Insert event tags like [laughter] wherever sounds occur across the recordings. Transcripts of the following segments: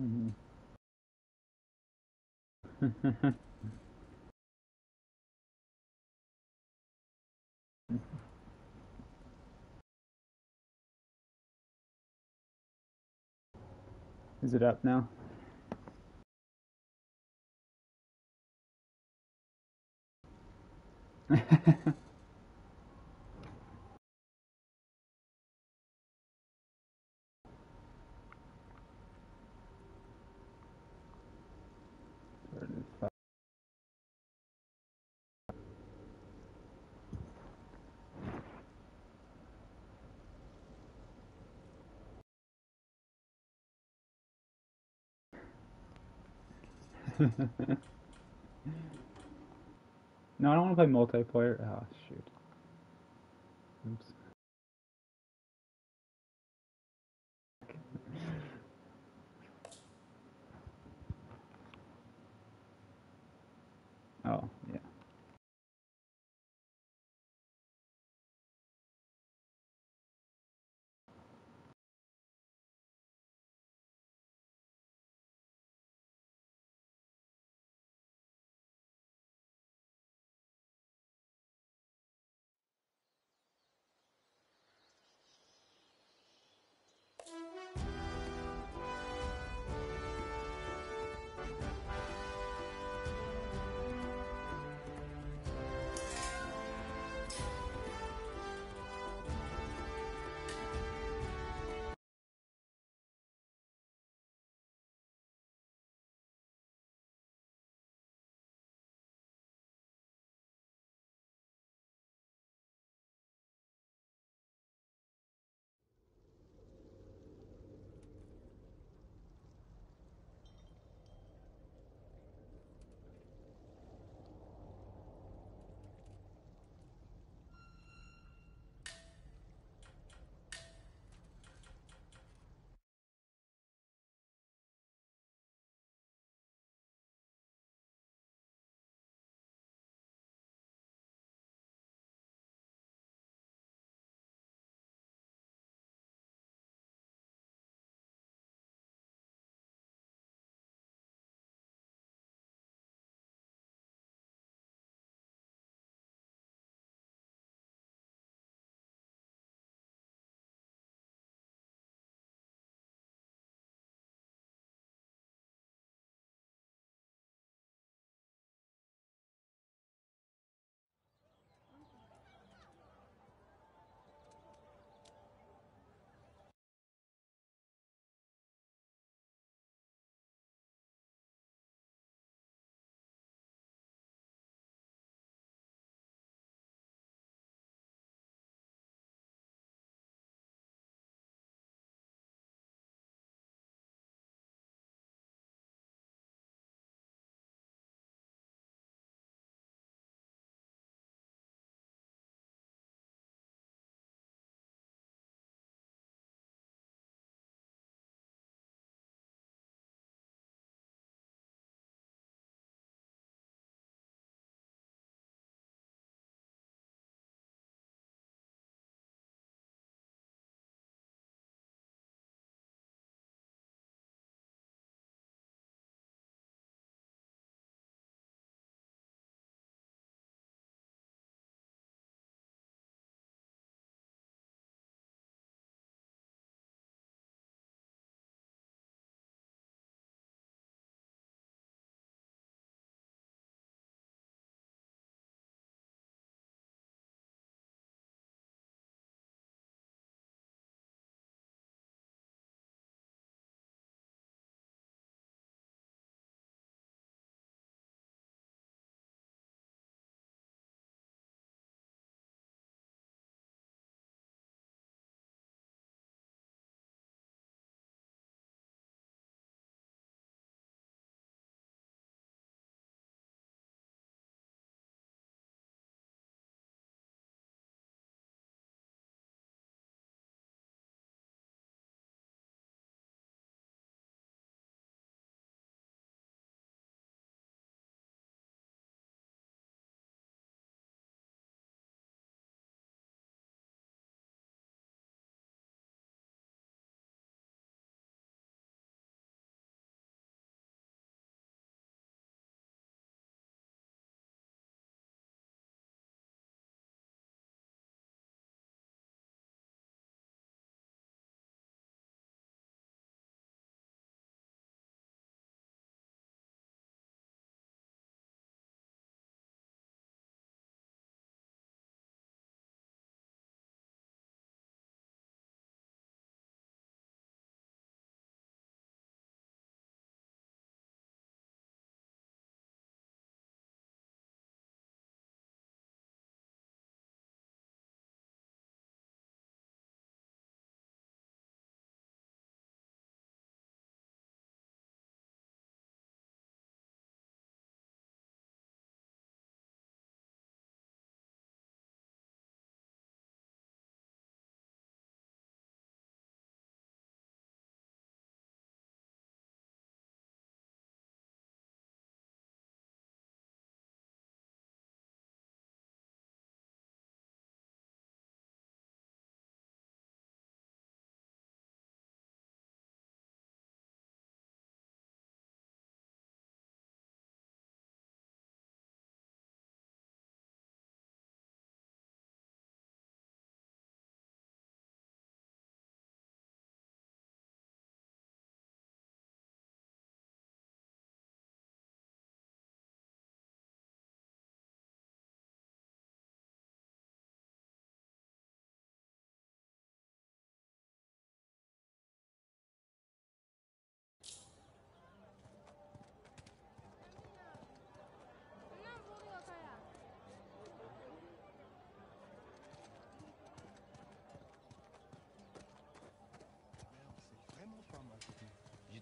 Mhm. [laughs] Is it up now? [laughs] [laughs] No, I don't want to play multiplayer. Oh, shoot.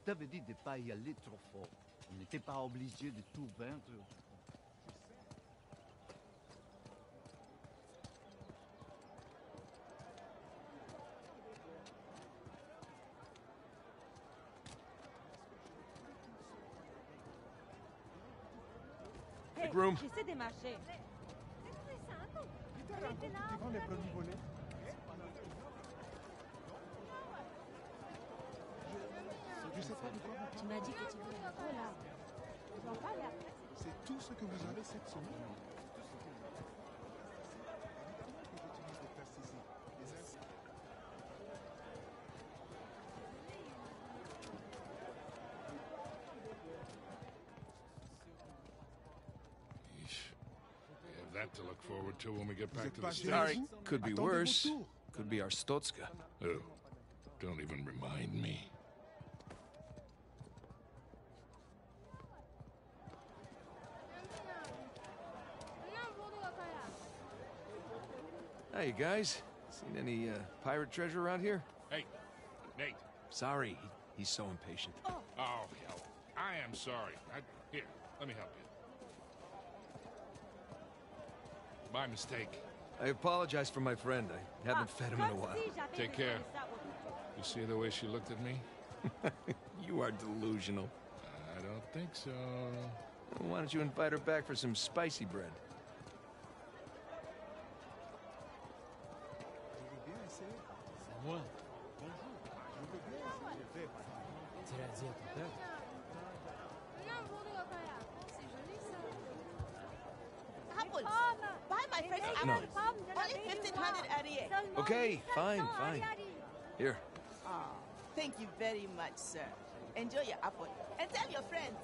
T'avais dit de pas y aller trop fort. On n'était pas obligé de tout vaincre. Hey. J'essaie de marcher. Devant les produits volés? Je sais pas de quoi vous Tu m'as dit que tu voulais un peu là. Je vois pas là. C'est tout ce que vous avez cette semaine. J'utilise des pesticides. Des insectes. Have that to look forward to when we get back to the gêné, States. Sorry, could be worse. Could be our Stotska. Oh, don't even remind me. Hey, you guys. Seen any uh, pirate treasure around here? Hey, Nate. Sorry, he, he's so impatient. Oh, hell. I am sorry. I, here, let me help you. My mistake. I apologize for my friend. I haven't fed him in a while. Take care. de ça aujourd'hui. You see the way she looked at me? [laughs] You are delusional. I don't think so. Why don't you invite her back for some spicy bread? Je veux bien essayer. Moi, Je veux bien essayer. Je vais, par exemple. tu l'as dit à ton père Apples. Pomme. Buy my fresh Hey, No. apples. pomme, je Only l'avais 1500 dit, moi. Ariel. Seulement Okay, 1500 fine, Ariel. fine. Here. Ah, thank you very much, sir. Enjoy your apple. And tell your friends.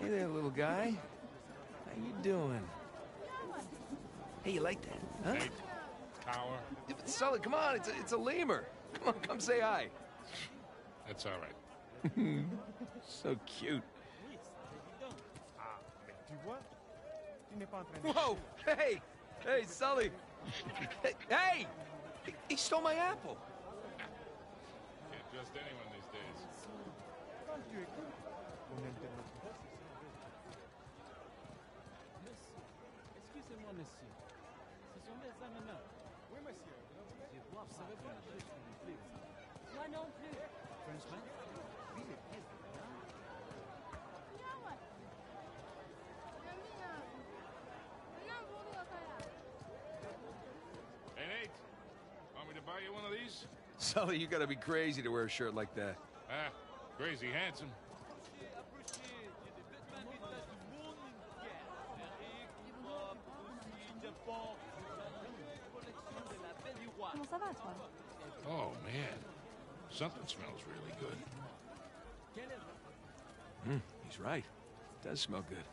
Hey there, little guy. How you doing? Hey, you like that, huh? Nate, Tower, Yeah, but Sully, come on, it's a, it's a lemur. Come on, come say hi. that's all right. [laughs] So cute. Ah, mais tu vois, tu n'es pas en train de... Whoa! Hey! Hey, Sully! Hey! hey! He- He stole my apple! Can't trust anyone these days. Quand tu écoutes ton interlocuteur, Excusez-moi, monsieur. Ce sont mes ananas. Oui, monsieur. Je vois pas grand-chose qui me plaît. Moi non plus. Frenchman Hey, Nate. Want me to buy you one of these? Sully, you gotta be crazy to wear a shirt like that. Ah, crazy handsome. Comment ça va, toi Oh, man. Something smells really good. Hmm, he's right. It does smell good.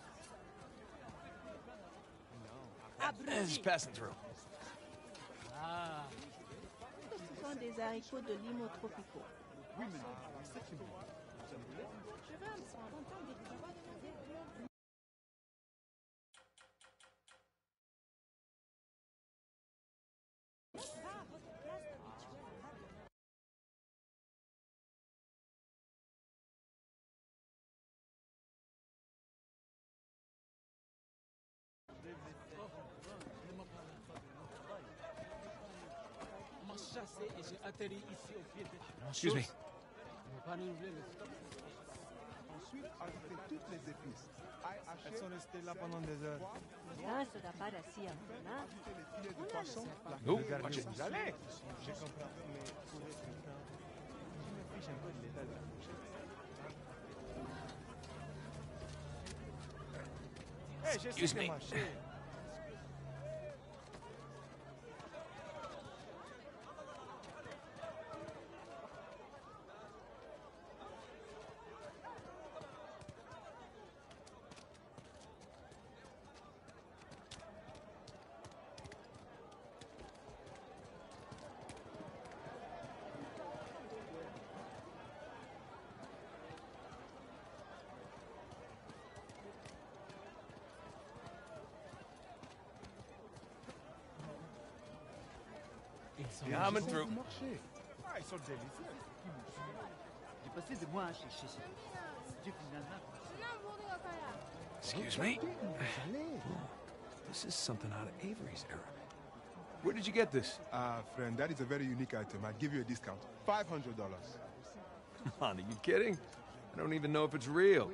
Just passing through. Ah, Ce sont des haricots de limo tropicaux. Oui, mais c'est une bonne. Je veux un son. M'a chassé et j'ai atterri ici au pied de... Excuse me. Pas renouveler le stock. Ensuite, ajoutez toutes les épices. Elles sont restées là pendant des heures. Ah, ça n'a pas d'acier, hein. Ajoutez les filets de poisson. Au salé. Je comprends, mais pour être franc, je me fiche un peu de l'état de la fourchette. Hey, je Excuse me. Coming through. Ah, ils sont délicieux. J'ai passé des mois à chercher ça. J'ai finalement Excuse me. [sighs] This is something out of Avery's era. Where did you get this? Ah, friend, that is a very unique item. I'd give you a discount. $500. Come [laughs] on, are you kidding? I don't even know if it's real.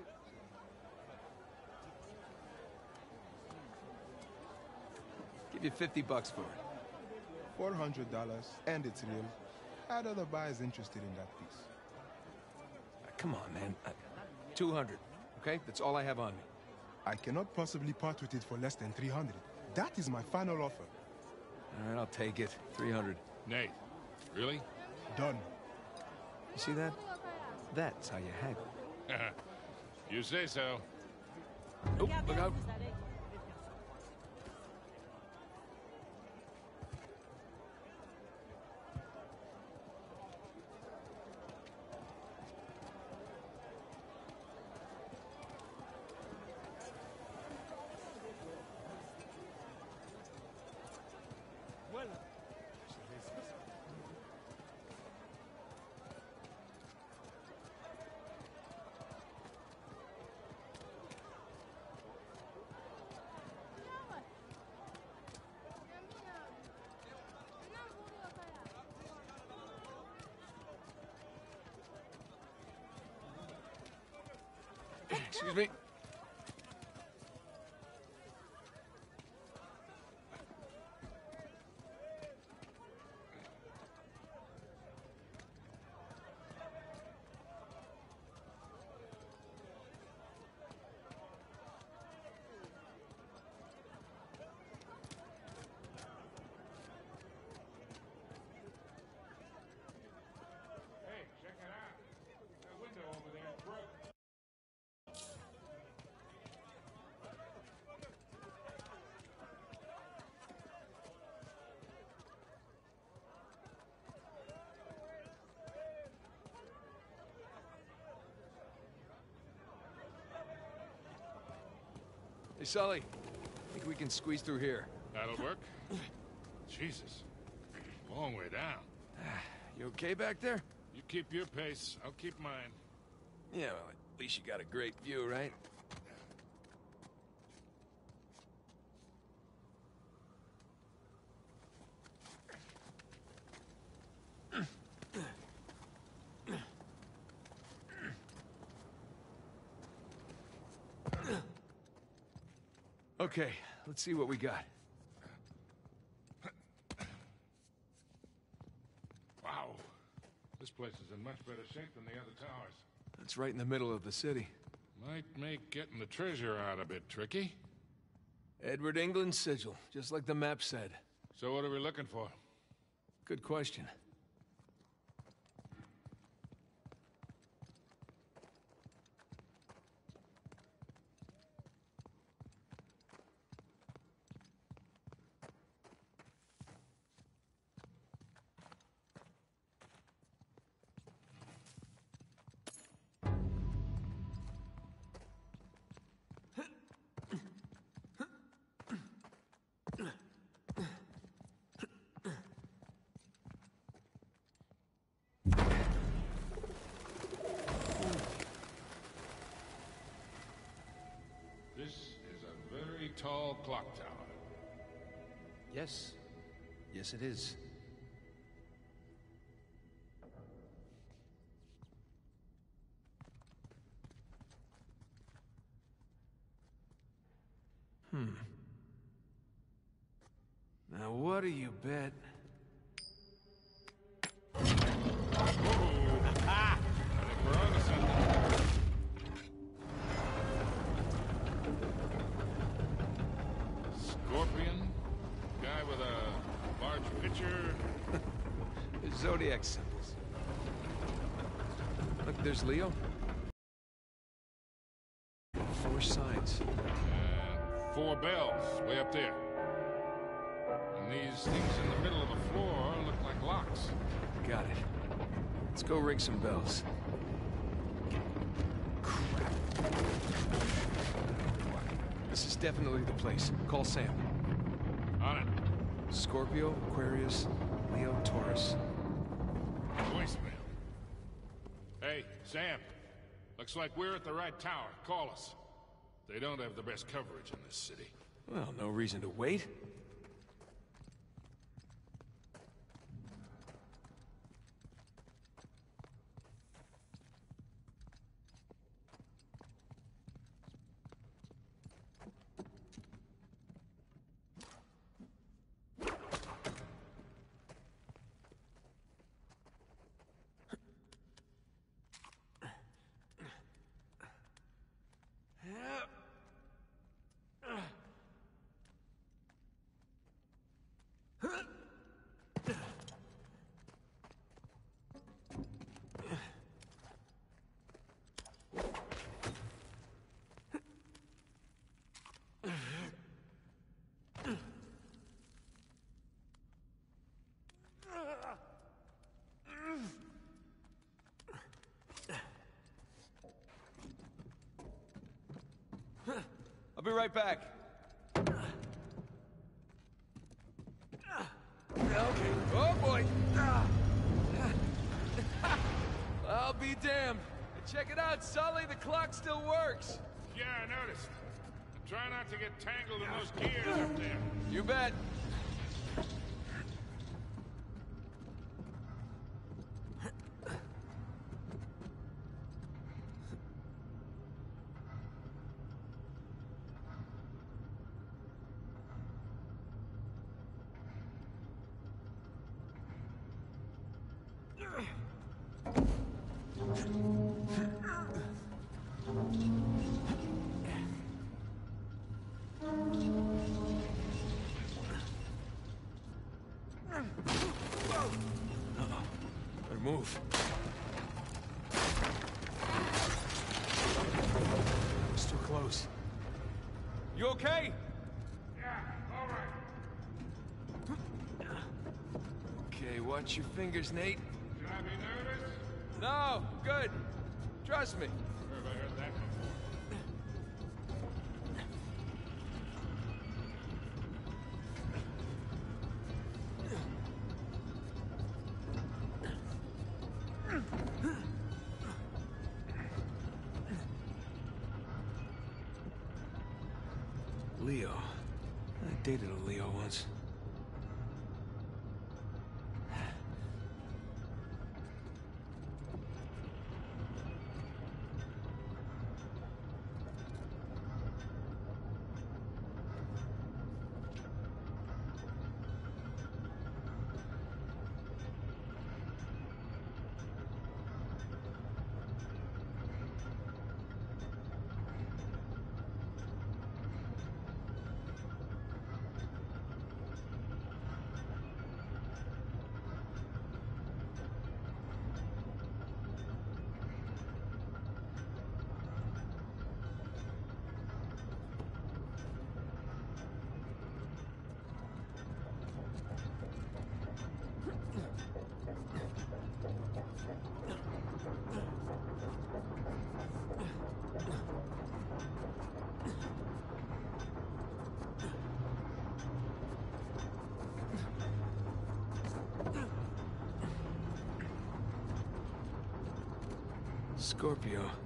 Give you 50 bucks for it. $400, and it's real. I had other buyers interested in that piece. Ah, come on, man. Uh, 200, okay? That's all I have on me. I cannot possibly part with it for less than 300. That is my final offer. All right, I'll take it. 300. Nate, really? Done. You see that? That's how you haggle. [laughs] you say so. Oh, look out. Excuse me. Hey, Sully. I think we can squeeze through here. That'll work. Jesus. Long way down. [sighs] You okay back there? You keep your pace. I'll keep mine. Yeah, well, at least you got a great view, right? Okay, let's see what we got. Wow. This place is in much better shape than the other towers. It's right in the middle of the city. Might make getting the treasure out a bit tricky. Edward England's sigil, just like the map said. So what are we looking for? Good question. Is. Hmm. Now, what do you bet? I think we're on to something. Scorpion? Guy with a large pitcher? The [laughs] Zodiac symbols. Look, there's Leo. Four signs. And four bells way up there. And these things in the middle of the floor look like locks. Got it. Let's go ring some bells. Crap. This is definitely the place. Call Sam. Scorpio, Aquarius, Leo Taurus. Voicemail. Hey, Sam. Looks like we're at the right tower. Call us. They don't have the best coverage in this city. Well, no reason to wait. I'll be right back. Okay. Oh boy. [laughs] I'll be damned. Check it out, Sully. The clock still works. Yeah, I noticed. Try not to get tangled in those gears up there. You bet. Watch your fingers, Nate. Should I be nervous? No, good. Trust me. Scorpio.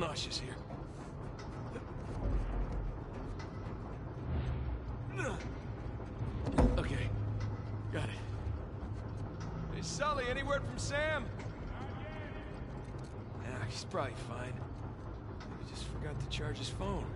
Cautious here. Okay, got it. Hey, Sully, any word from Sam? Yeah, he's probably fine. Maybe just forgot to charge his phone.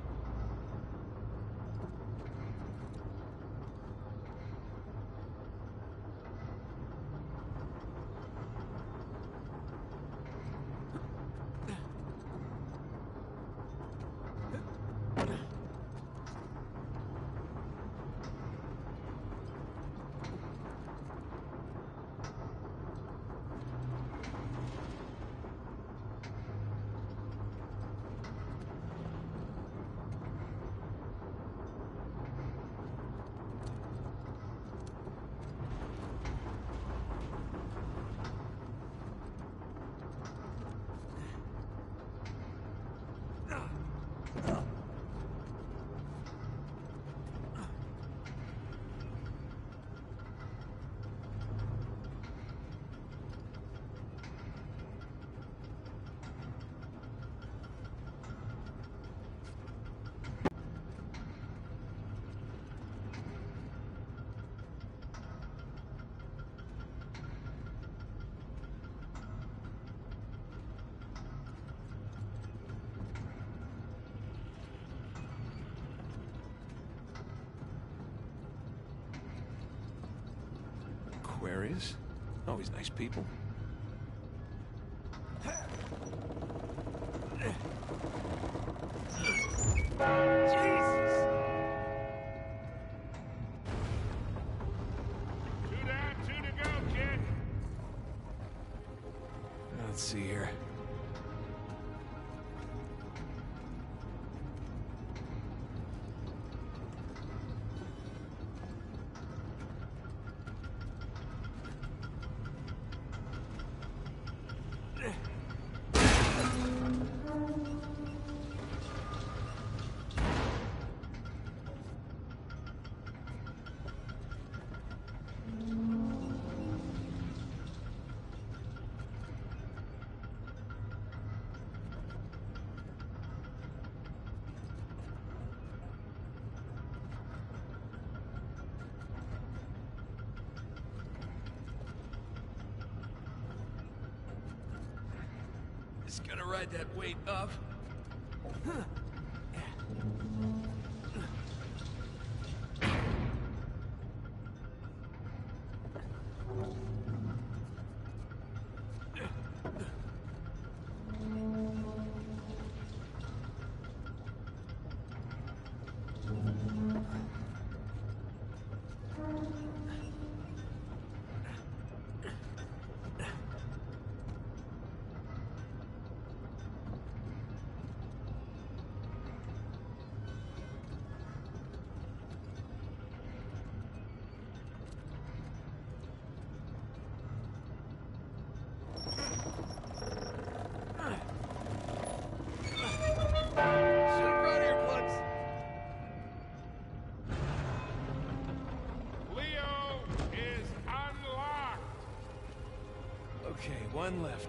Aquarius? Always nice people. Just gonna ride that weight up. Left.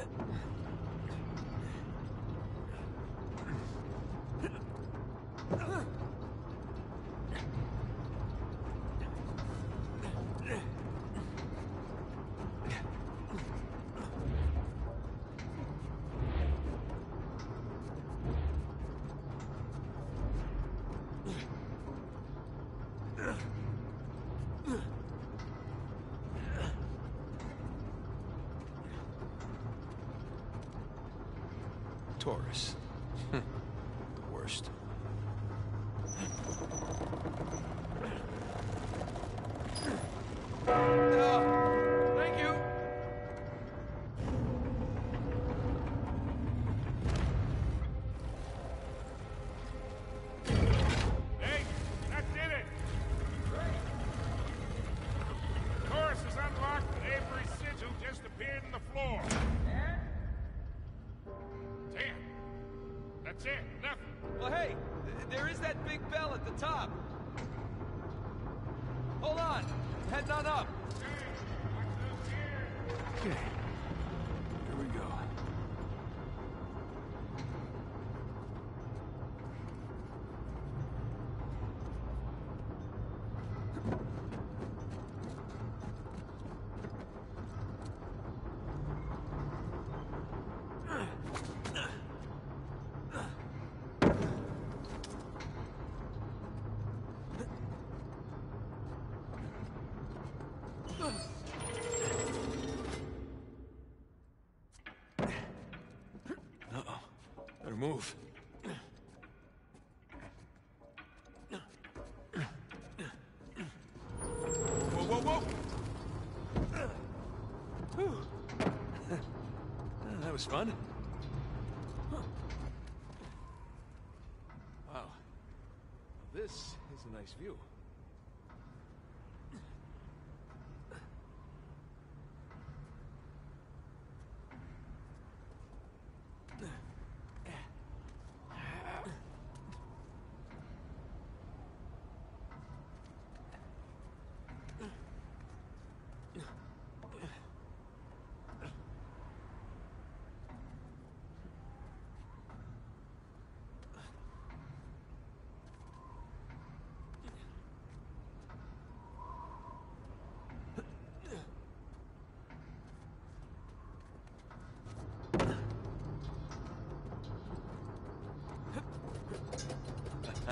Huh? Taurus. Move. Whoa, whoa, whoa! That was fun. Huh. Wow. This is a nice view.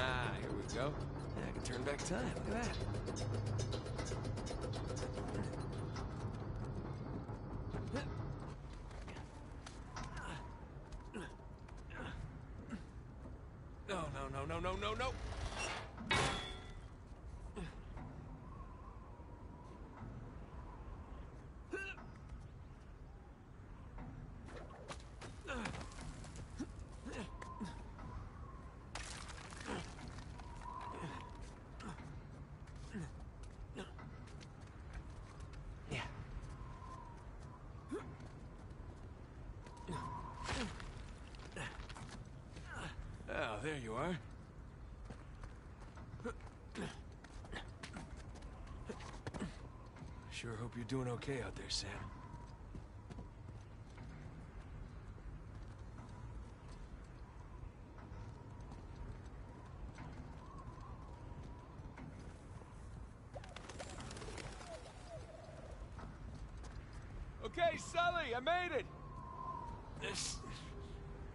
Ah, here we go. Yeah, I can turn back time. Look at that. Oh, no, no, no, no, no, no, no. Yeah. There you are. Sure hope you're doing okay out there, Sam. Okay, Sully, I made it. This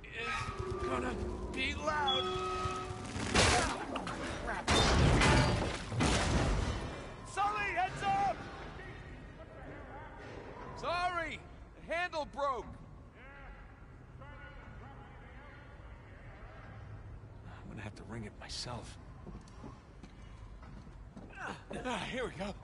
is gonna be loud. Crap. Sully, heads up! Sorry, the handle broke. I'm gonna have to ring it myself. Ah, here we go. go,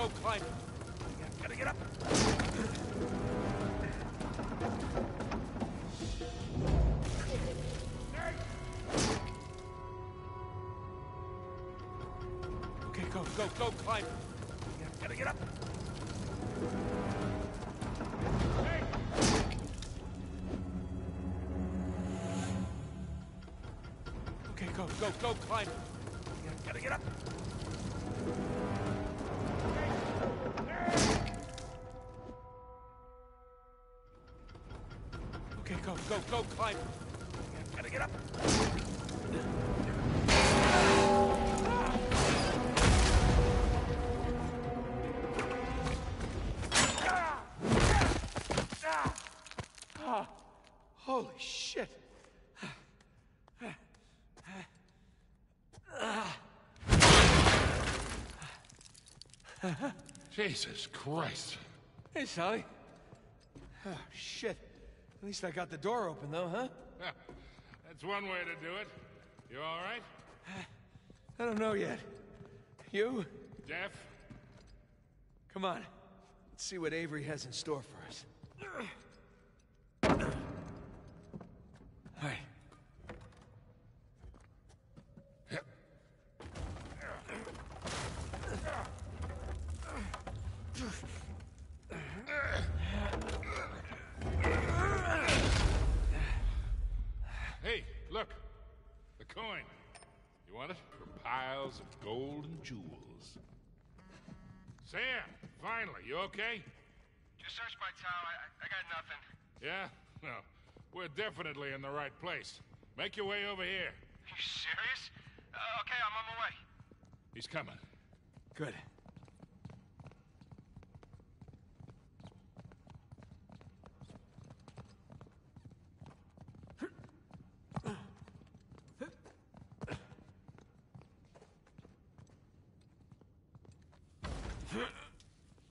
go, go. Gotta get up. Okay, go, go, go, climb. Gotta get up. Okay, go, go, go, climb. Gotta get up. Go, climb. Gotta get up. Ah, holy shit. Jesus Christ. Hey, Sully. Oh, shit. At least I got the door open, though, huh? [laughs] That's one way to do it. You all right? [sighs] I don't know yet. You? Jeff? Come on. Let's see what Avery has in store for us. [clears throat] All right. Hey, look. The coin. You want it? From piles of gold and jewels. Sam, finally, you okay? Just searched my town. I, I got nothing. Yeah? No. We're definitely in the right place. Make your way over here. Are You serious? Uh, okay, I'm on my way. He's coming. Good.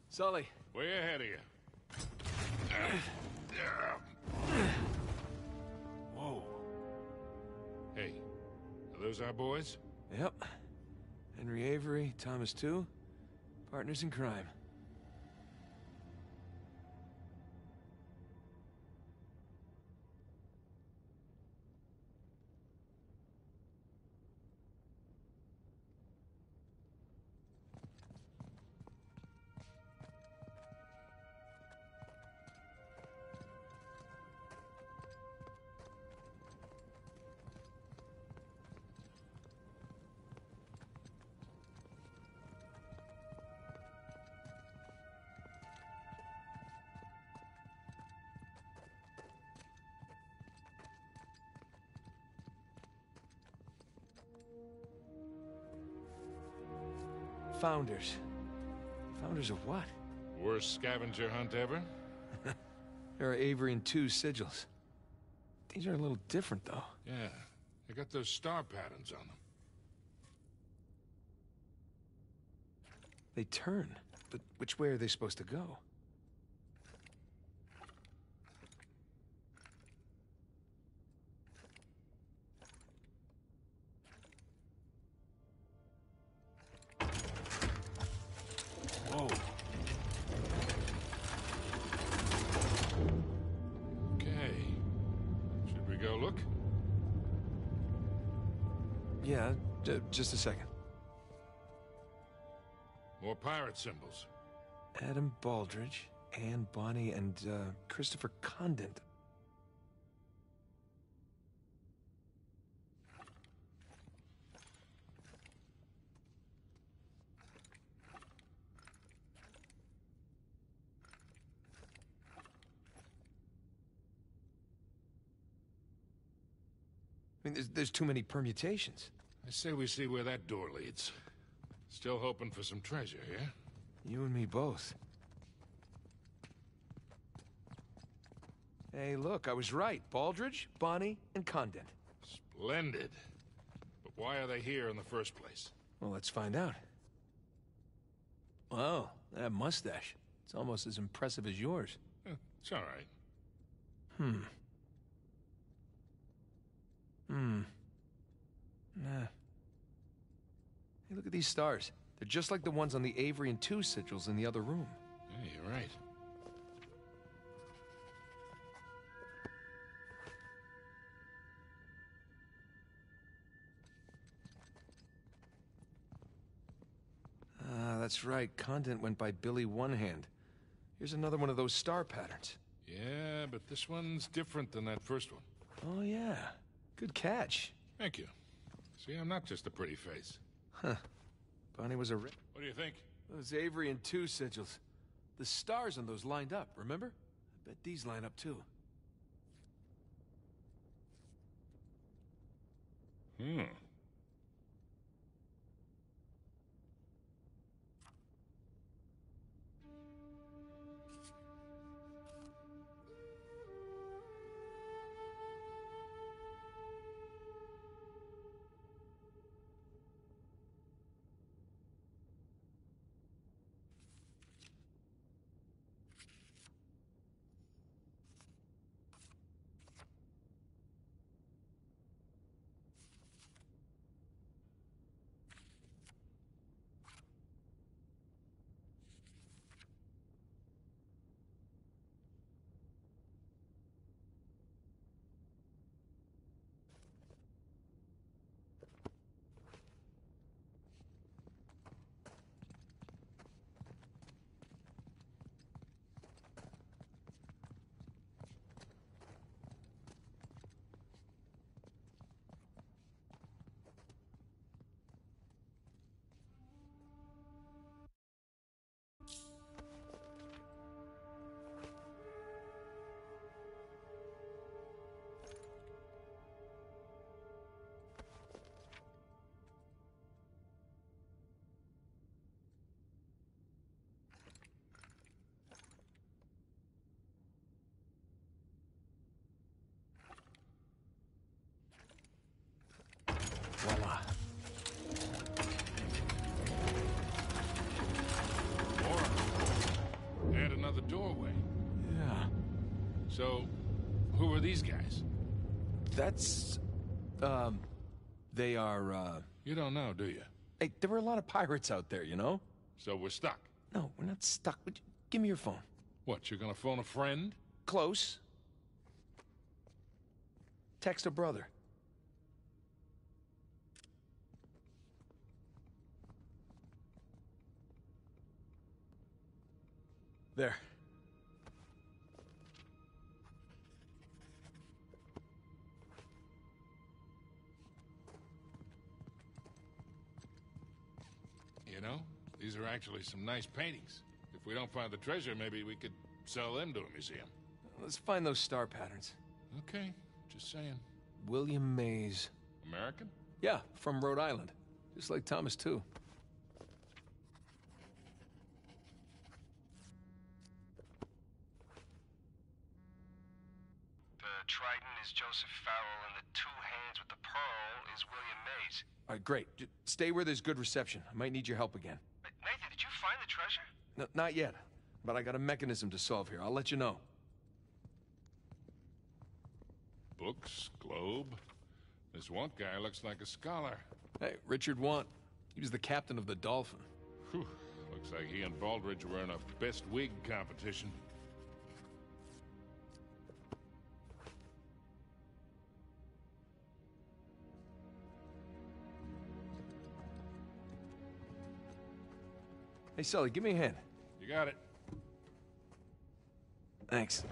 Sully, Way ahead of you. Those our boys? Yep. Henry Avery, Thomas Tew. Partners in crime. Founders. Founders of what? Worst scavenger hunt ever? [laughs] There are Avery and Tew sigils. These are a little different, though. Yeah. They got those star patterns on them. They turn. But which way are they supposed to go? Pirate symbols. Adam Baldridge, Anne Bonny, and uh, Christopher Condent. I mean, there's, there's too many permutations. I say we see where that door leads. Still hoping for some treasure, yeah? You and me both. Hey, look, I was right. Baldridge, Bonny, and Condent. Splendid. But why are they here in the first place? Well, let's find out. Wow, that mustache. It's almost as impressive as yours. It's all right. Hmm. Hmm. Nah. Hey, look at these stars. They're just like the ones on the Avery and Tew sigils in the other room. Yeah, you're right. Ah, that's right. Condent went by Billy One Hand. Here's another one of those star patterns. Yeah, but this one's different than that first one. Oh, yeah. Good catch. Thank you. See, I'm not just a pretty face. Bonny was a... Ri- What do you think? those Avery and Tew sigils. The stars on those lined up, remember? I bet these line up too. Hmm. So, who are these guys? That's... Um... They are, uh... You don't know, do you? Hey, there were a lot of pirates out there, you know? So we're stuck. No, we're not stuck. Would you... Give me your phone. What, you're gonna phone a friend? Close. Text a brother. There. Are actually some nice paintings. If we don't find the treasure, maybe we could sell them to a museum. Let's find those star patterns. Okay, just saying. William Mays. American? Yeah, from Rhode Island. Just like Thomas, Tew. The trident is Joseph Farrell, and the two hands with the pearl is William Mays. All right, great. J- stay where there's good reception. I might need your help again. But Nathan, did you find the treasure? No, not yet. But I got a mechanism to solve here. I'll let you know. Books, globe. This one guy looks like a scholar. Hey, Richard Want. He was the captain of the Dolphin. Whew. Looks like he and Baldridge were in a best wig competition. Hey, Sully, give me a hand. You got it. Thanks.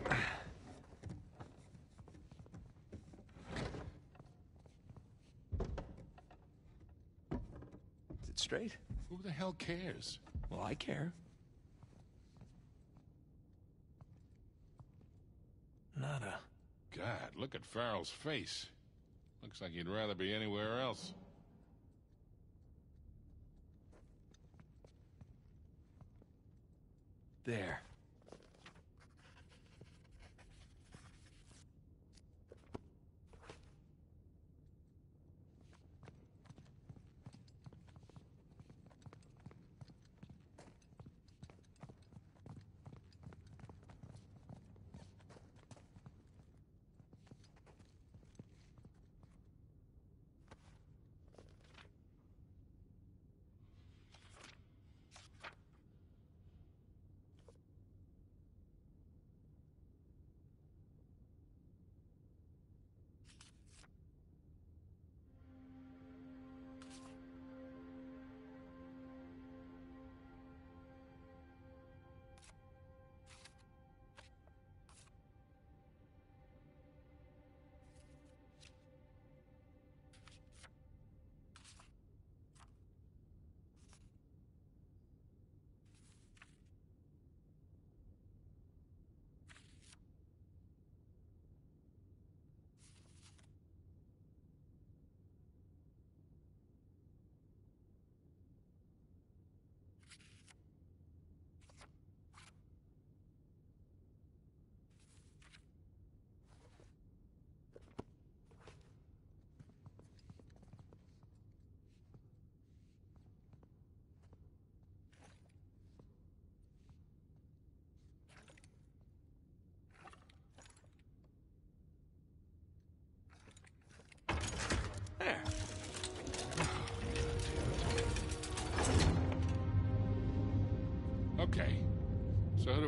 Is it straight? Who the hell cares? Well, I care. Nada. God, look at Farrell's face. Looks like he'd rather be anywhere else. There.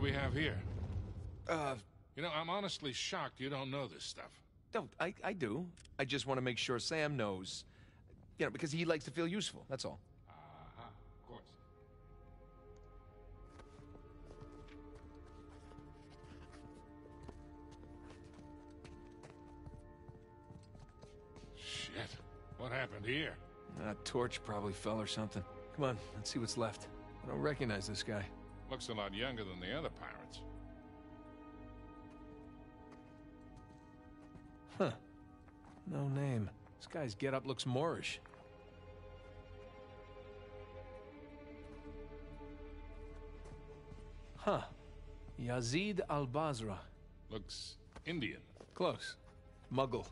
We have here? Uh, You know, I'm honestly shocked you don't know this stuff. no, I, I do. I just want to make sure Sam knows. You know, because he likes to feel useful, that's all. Uh-huh, of course. Shit. What happened here? A torch probably fell or something. Come on, let's see what's left. I don't recognize this guy. Looks a lot younger than the other pirates. Huh. No name. This guy's getup looks Moorish. Huh. Yazid al-Basra. Looks Indian. Close. Mughal.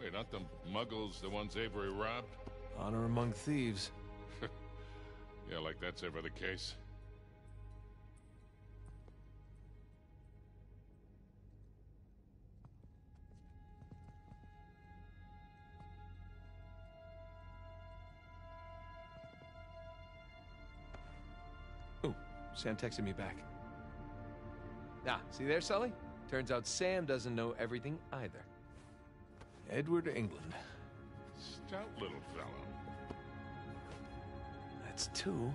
Wait, aren't the Mughals the ones Avery robbed? Honor among thieves. [laughs] Yeah, like that's ever the case. Sam texted me back. Ah, see there, Sully? Turns out Sam doesn't know everything either. Edward England. Stout little fellow. That's two.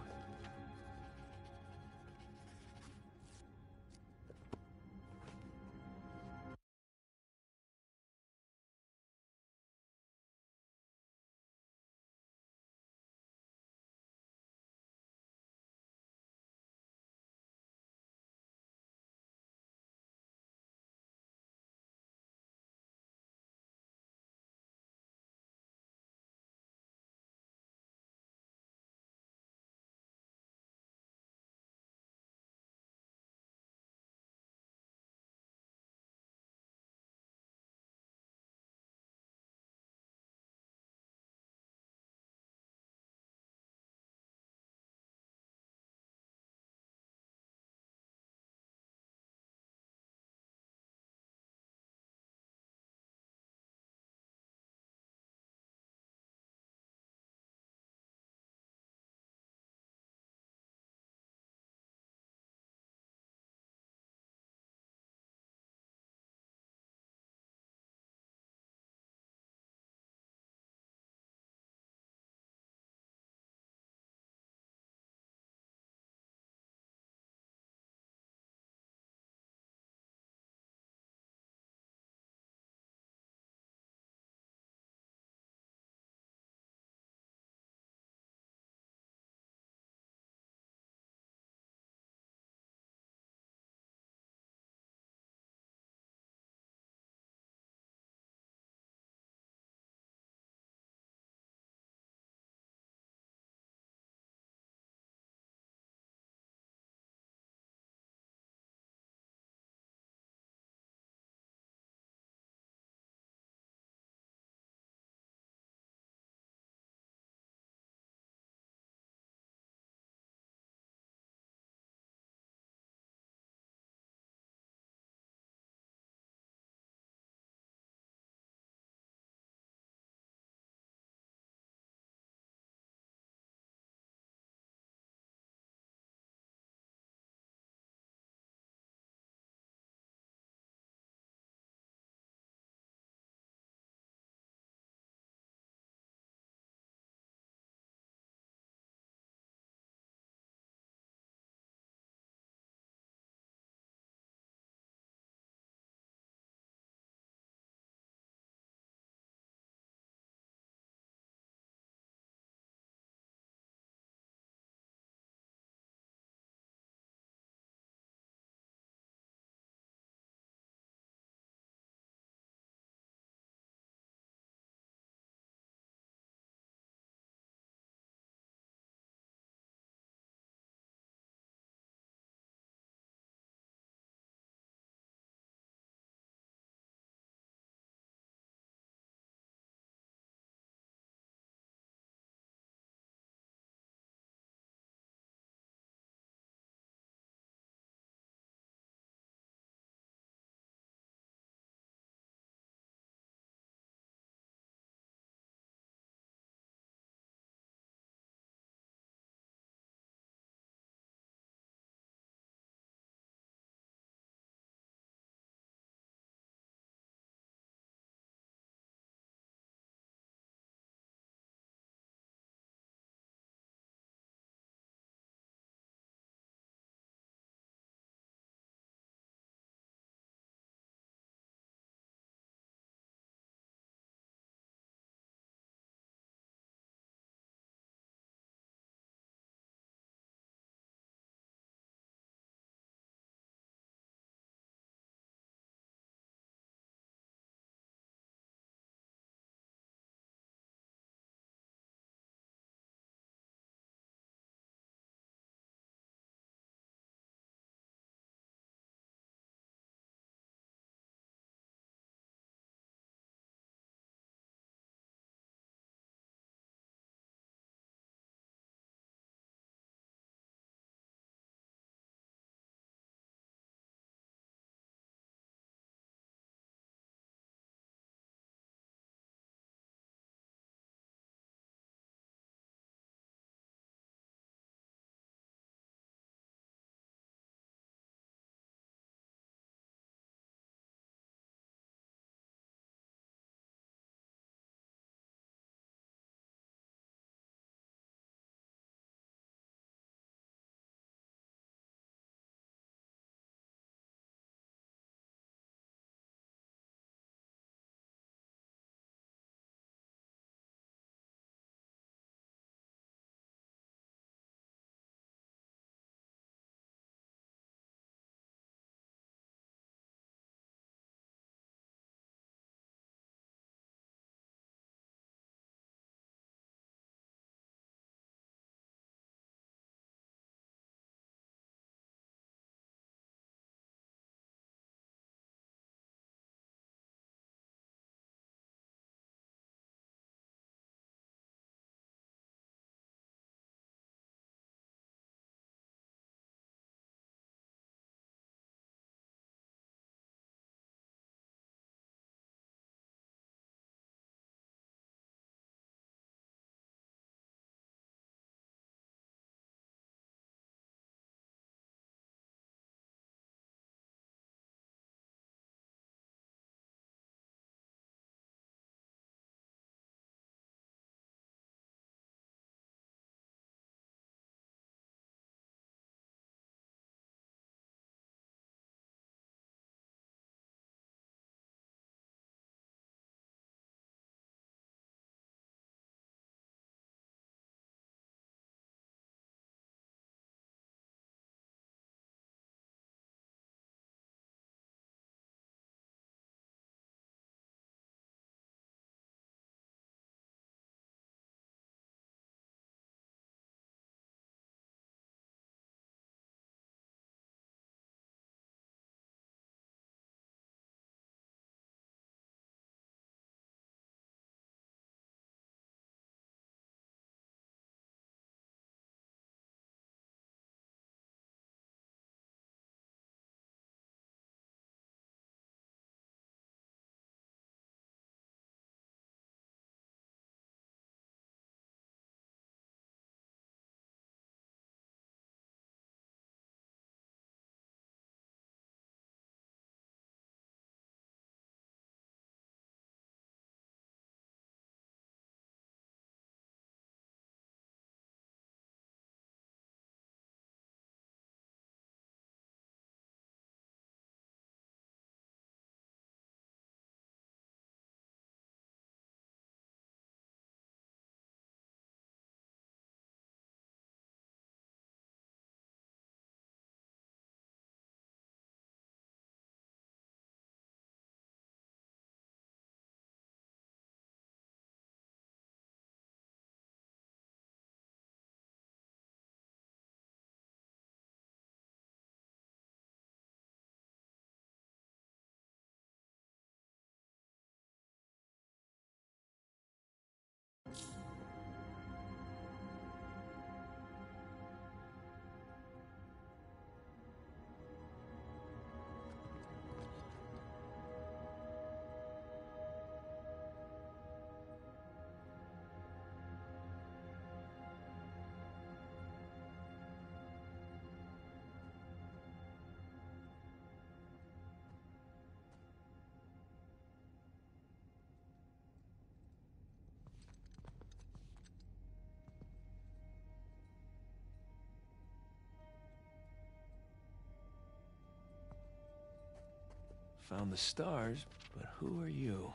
Found the stars, but who are you?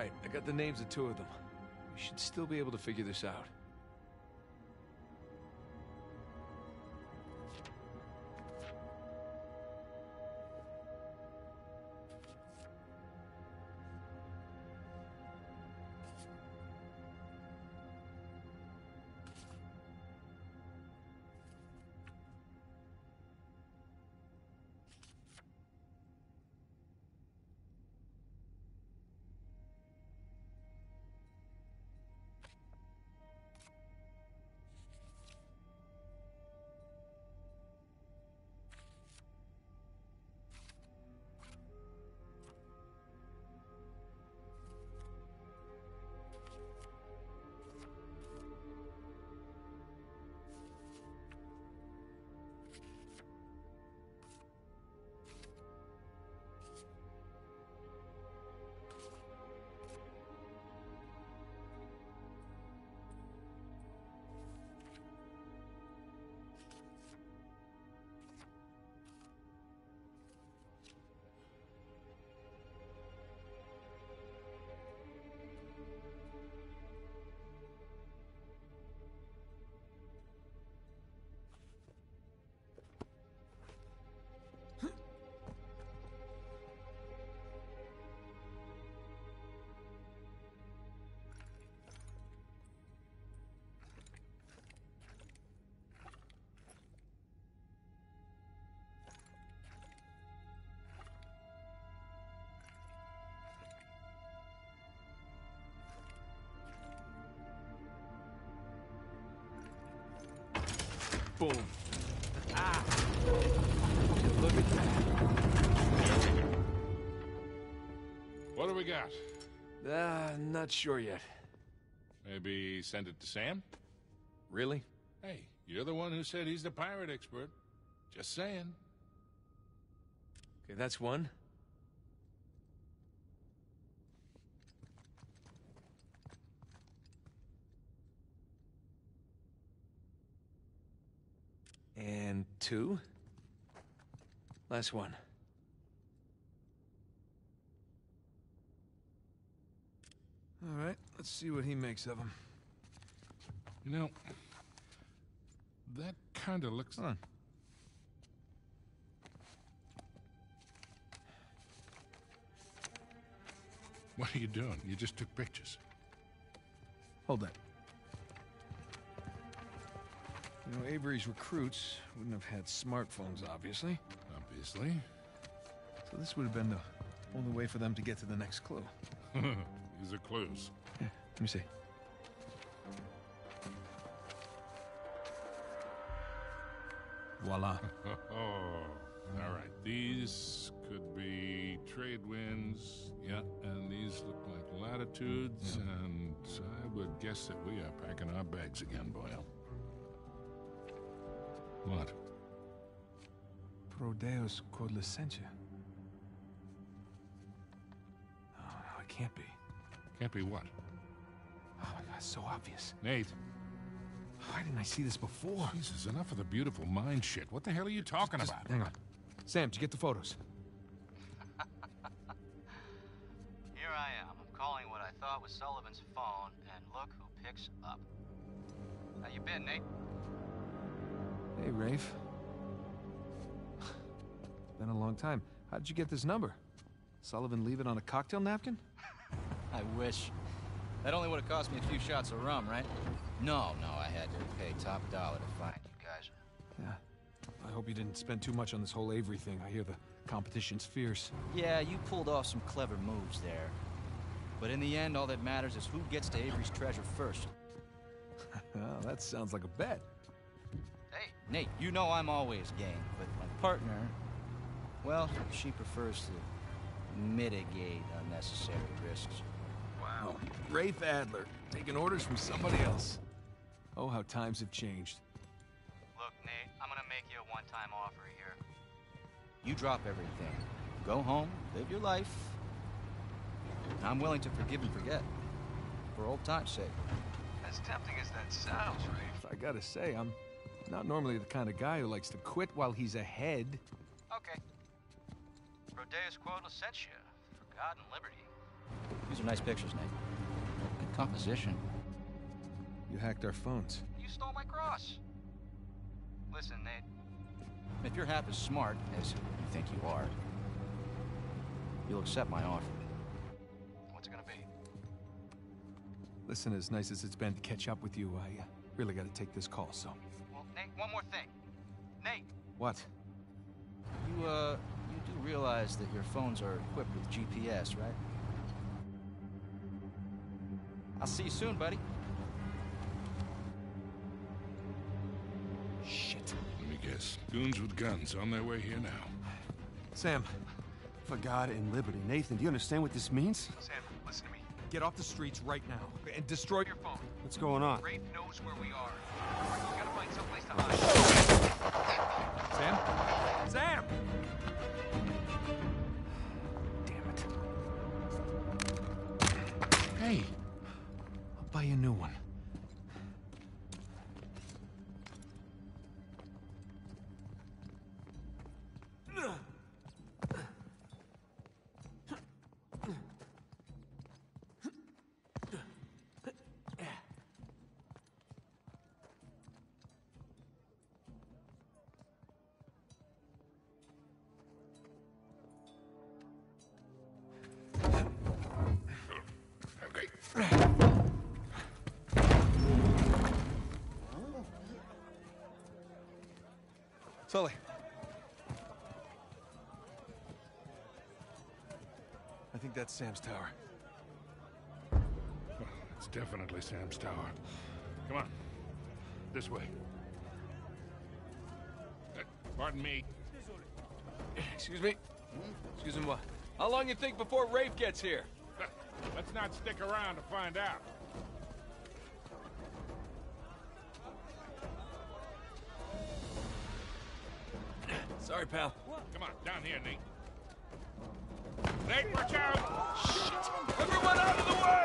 Right, I got the names of two of them. We should still be able to figure this out. Boom. Ah! Look at that. What do we got? Ah, not sure yet. Maybe send it to Sam? Really? Hey, you're the one who said he's the pirate expert. Just saying. Okay, that's one. And two. Last one. All right, let's see what he makes of them. You know, that kind of looks. Hold on. What are you doing? You just took pictures. Hold that. You know, Avery's recruits wouldn't have had smartphones, obviously. Obviously. So this would have been the only way for them to get to the next clue. [laughs] These are clues. Let me see. Voila. [laughs] Oh, all right. These could be trade winds. Yeah, and these look like latitudes, and I would guess that we are packing our bags again, Boyle. What? Pro Deus cod licentia. Oh, it can't be. Can't be what? Oh my god, it's so obvious. Nate. Why didn't I see this before? Jesus, enough of the beautiful mind shit. What the hell are you talking Just about? Hang on. Sam, did you get the photos? [laughs] Here I am. I'm calling what I thought was Sullivan's phone, and look who picks up. How you been, Nate? Hey, Rafe. Been a long time. How did you get this number? Sullivan leave it on a cocktail napkin? [laughs] I wish. That only would have cost me a few shots of rum, right? No, no, I had to pay top dollar to find you guys. Yeah. I hope you didn't spend too much on this whole Avery thing. I hear the competition's fierce. Yeah, you pulled off some clever moves there. But in the end, all that matters is who gets to Avery's treasure first. [laughs] well, that sounds like a bet. Hey, Nate, you know I'm always game, but my partner, well, she prefers to mitigate unnecessary risks. Wow. Rafe Adler, taking orders from somebody else. Oh, how times have changed. Look, Nate, I'm gonna make you a one-time offer here. You drop everything. Go home, live your life. I'm willing to forgive and forget. For old time's sake. As tempting as that sounds, Rafe. I gotta say, I'm not normally the kind of guy who likes to quit while he's ahead. Okay. Rodeus Quota sent you. For God and liberty. These are nice pictures, Nate. Good composition. You hacked our phones. You stole my cross. Listen, Nate. If you're half as smart as you think you are, you'll accept my offer. What's it gonna be? Listen, as nice as it's been to catch up with you, I uh, really gotta take this call, so. Well, Nate, one more thing. Nate, What? you, uh, you do realize that your phones are equipped with GPS, right? I'll see you soon, buddy. Shit. Let me guess. Goons with guns on their way here now. Sam, For God and liberty. Nathan, do you understand what this means? Sam, listen to me. get off the streets right now and destroy Your phone. What's going on? Rafe knows where we are. Sam? Sam! Damn it. Hey, I'll buy you a new one. Sully. I think that's Sam's tower. It's definitely Sam's tower. Come on. This way. Uh, pardon me. Excuse me? Excuse me, what? How long you think before Rafe gets here? Let's not stick around to find out. Sorry, pal. Come on, down here, Nate. Nate, watch out! Shit! Everyone out of the way!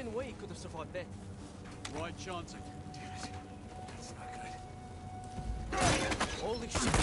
Hemingway could have survived that. Right chancing. That's not good. Holy shit,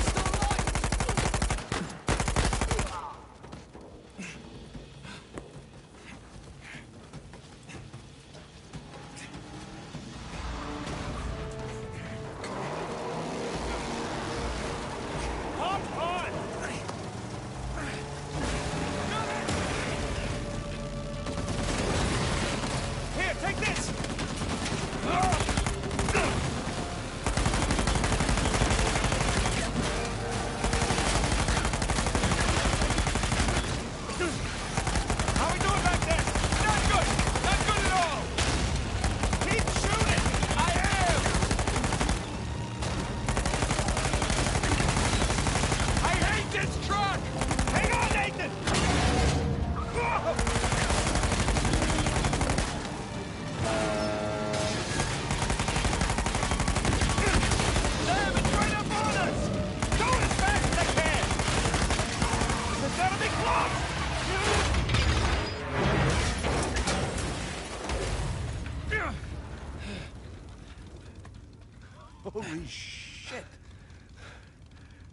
Holy shit.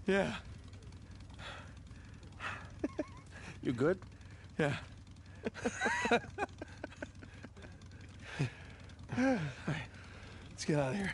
Yeah. You good? Yeah. [laughs] All right, let's get out of here.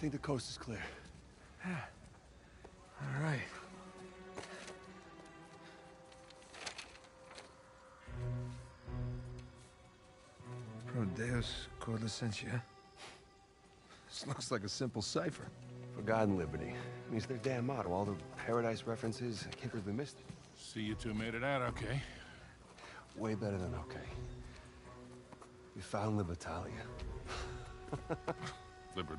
Think the coast is clear. Yeah. All right. Pro Deus cor licentia. This looks like a simple cipher. For God and liberty. Means their damn motto. All the paradise references. I can't believe we missed it. See you two made it out okay. Way better than okay. We found Libertalia. [laughs] Liber,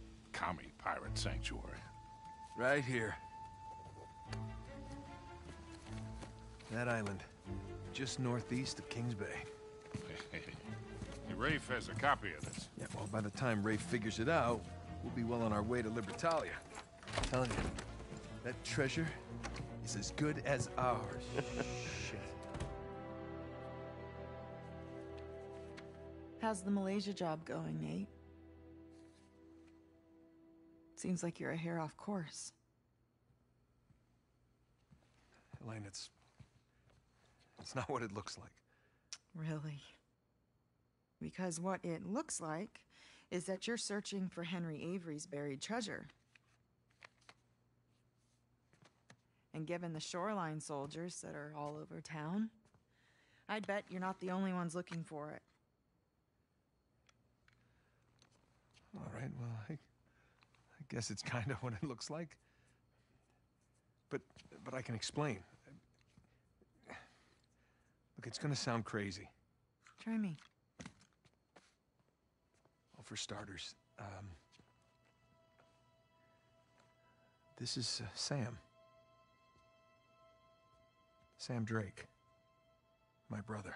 commie pirate sanctuary? Right here. That island, just northeast of Kings Bay. [laughs] Rafe has a copy of this. Yeah, well, by the time Rafe figures it out, we'll be well on our way to Libertalia. I'm telling you, that treasure is as good as ours. [laughs] Shit. How's the Malaysia job going, Nate? Seems like you're a hair off course. Elena, it's... It's not what it looks like. Really? Because what it looks like is that you're searching for Henry Avery's buried treasure. And given the shoreline soldiers that are all over town, I'd bet you're not the only ones looking for it. All right, well, I, I guess it's kind of [laughs] what it looks like. But, but I can explain. Look, it's gonna sound crazy. Try me. Well, for starters, um, this is uh, Sam. Sam Drake. My brother.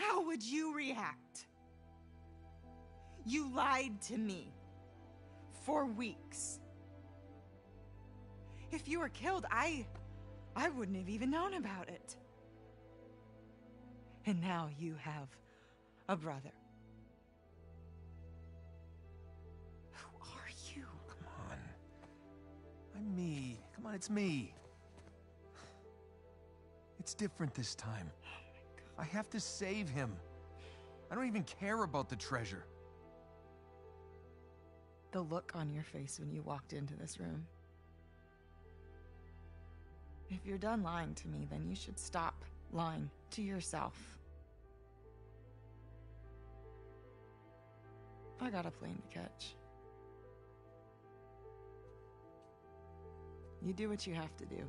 How would you react? You lied to me for weeks. If you were killed, I I wouldn't have even known about it. And now you have a brother. Who are you? Come on. I'm me. Come on, it's me. It's different this time. I have to save him. I don't even care about the treasure. The look on your face when you walked into this room. If you're done lying to me, then you should stop lying to yourself. I got a plane to catch. You do what you have to do.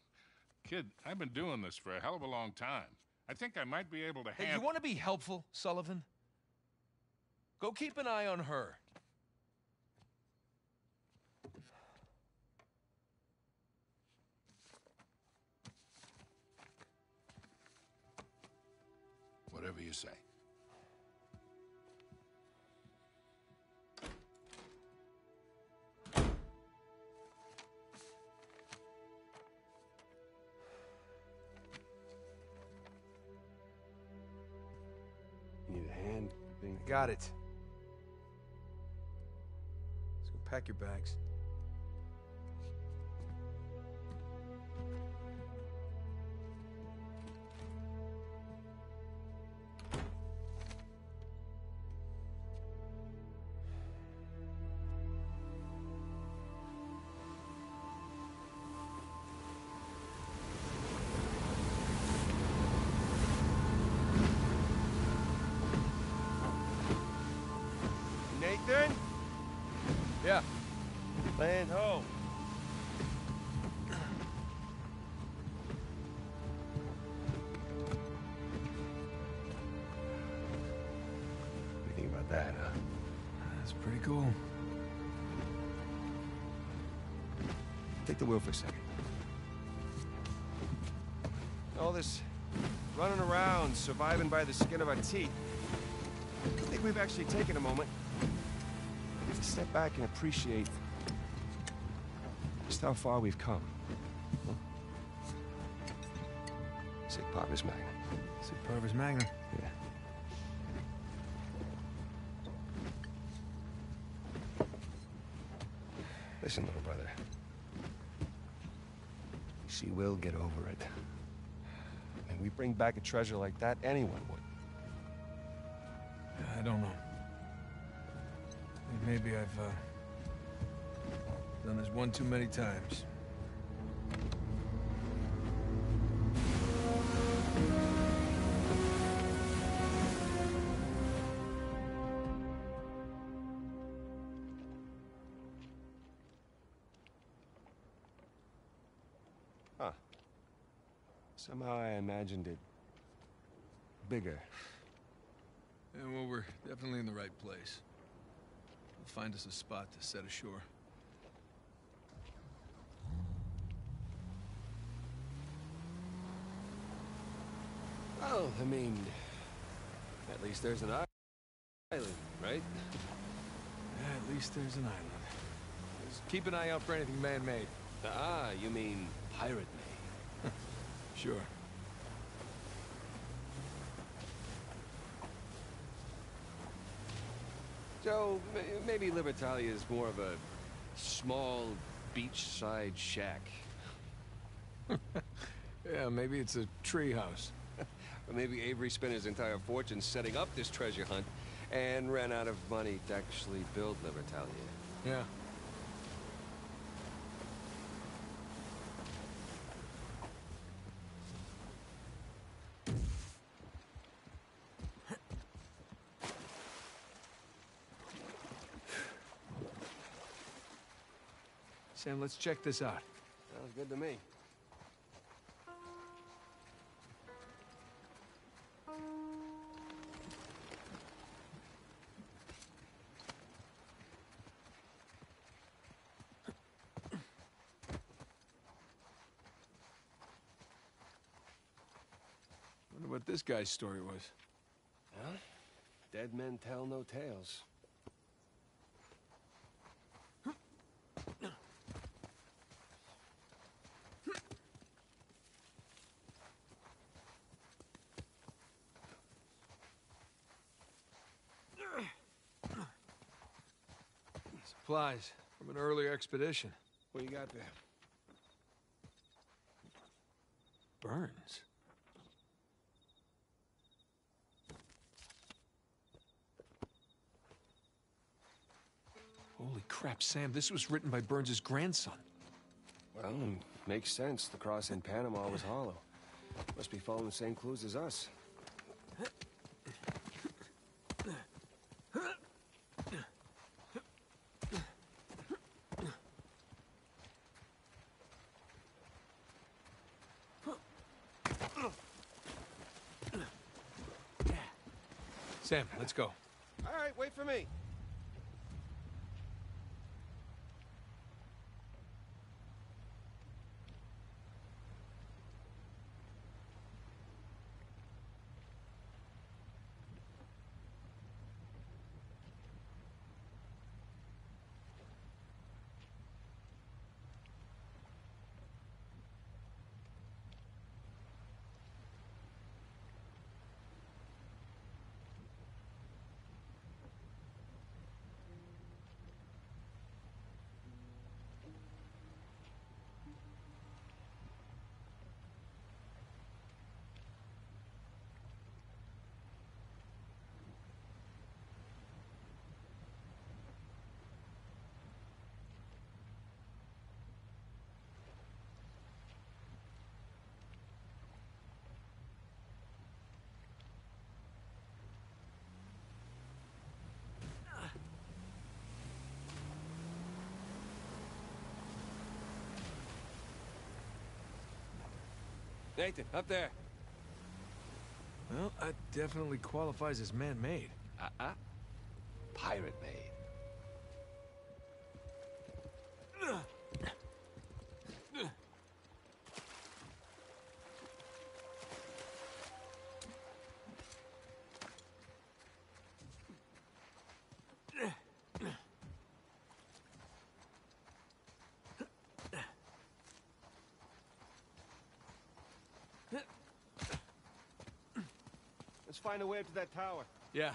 Kid, I've been doing this for a hell of a long time. I think I might be able to Hey, handle. you want to be helpful, Sullivan? Go keep an eye on her. Whatever you say. Got it. Let's go pack your bags. The wheel for a second. All this running around, surviving by the skin of our teeth. I think we've actually taken a moment to step back and appreciate just how far we've come. Sic Parvis Magna. Sic Parvis Magna. Yeah. Listen, little brother. She will get over it. And we bring back a treasure like that, anyone would. I don't know. Maybe I've uh, done this one too many times. find us a spot to set ashore. Well, I mean, at least there's an island, right? At least there's an island. Just keep an eye out for anything man-made. Ah, you mean pirate-made. sure. So, maybe Libertalia is more of a small beachside shack. [laughs] Yeah, maybe it's a treehouse. [laughs] Or maybe Avery spent his entire fortune setting up this treasure hunt and ran out of money to actually build Libertalia. Yeah. Sam, let's check this out. Sounds good to me. Wonder what this guy's story was. Huh? Dead men tell no tales. Supplies from an earlier expedition. What you got there? Burns. Holy crap, Sam, this was written by Burns's grandson. Well, makes sense. The cross in Panama was hollow. Must be following the same clues as us. Sam, let's go. All right, wait for me. Nathan, up there. Well, that definitely qualifies as man-made. Uh-uh. Pirate made. Let's find a way up to that tower. Yeah.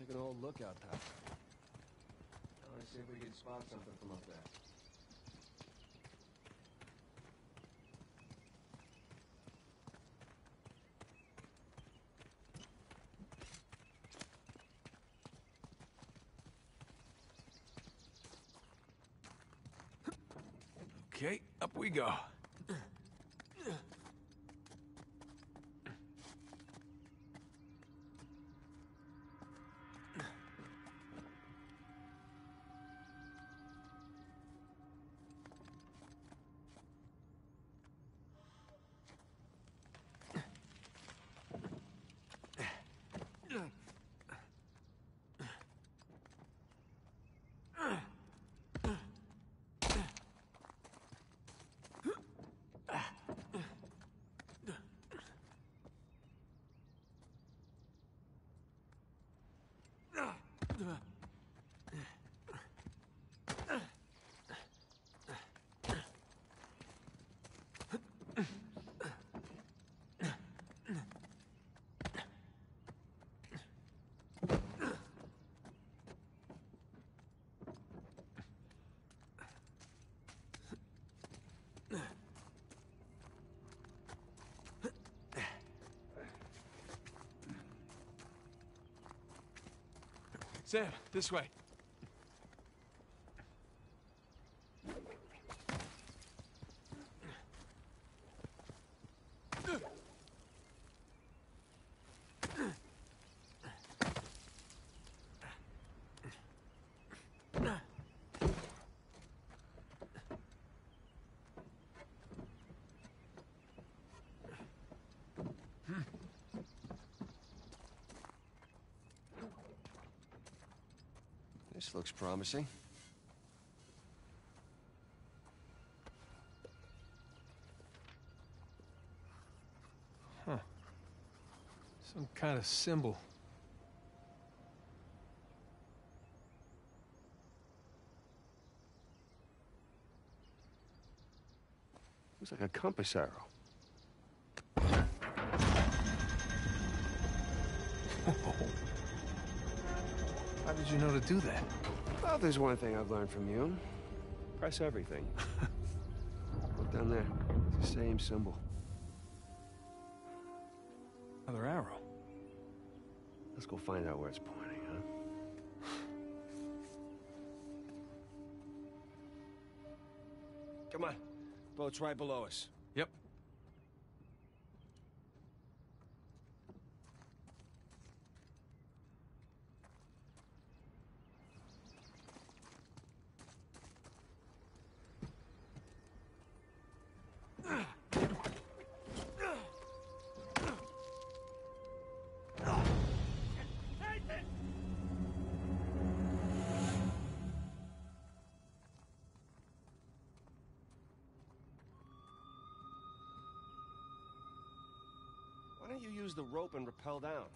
Like an old lookout tower. I want to see if we can spot something from up there. Okay, up we go. Sam, this way. This looks promising. Huh. Some kind of symbol. Looks like a compass arrow. To do that? Well, there's one thing I've learned from you. Press everything. [laughs] Look down there. It's the same symbol. Another arrow. Let's go find out where it's pointing, huh? Come on. Boat's right below us. Why don't you use the rope and rappel down?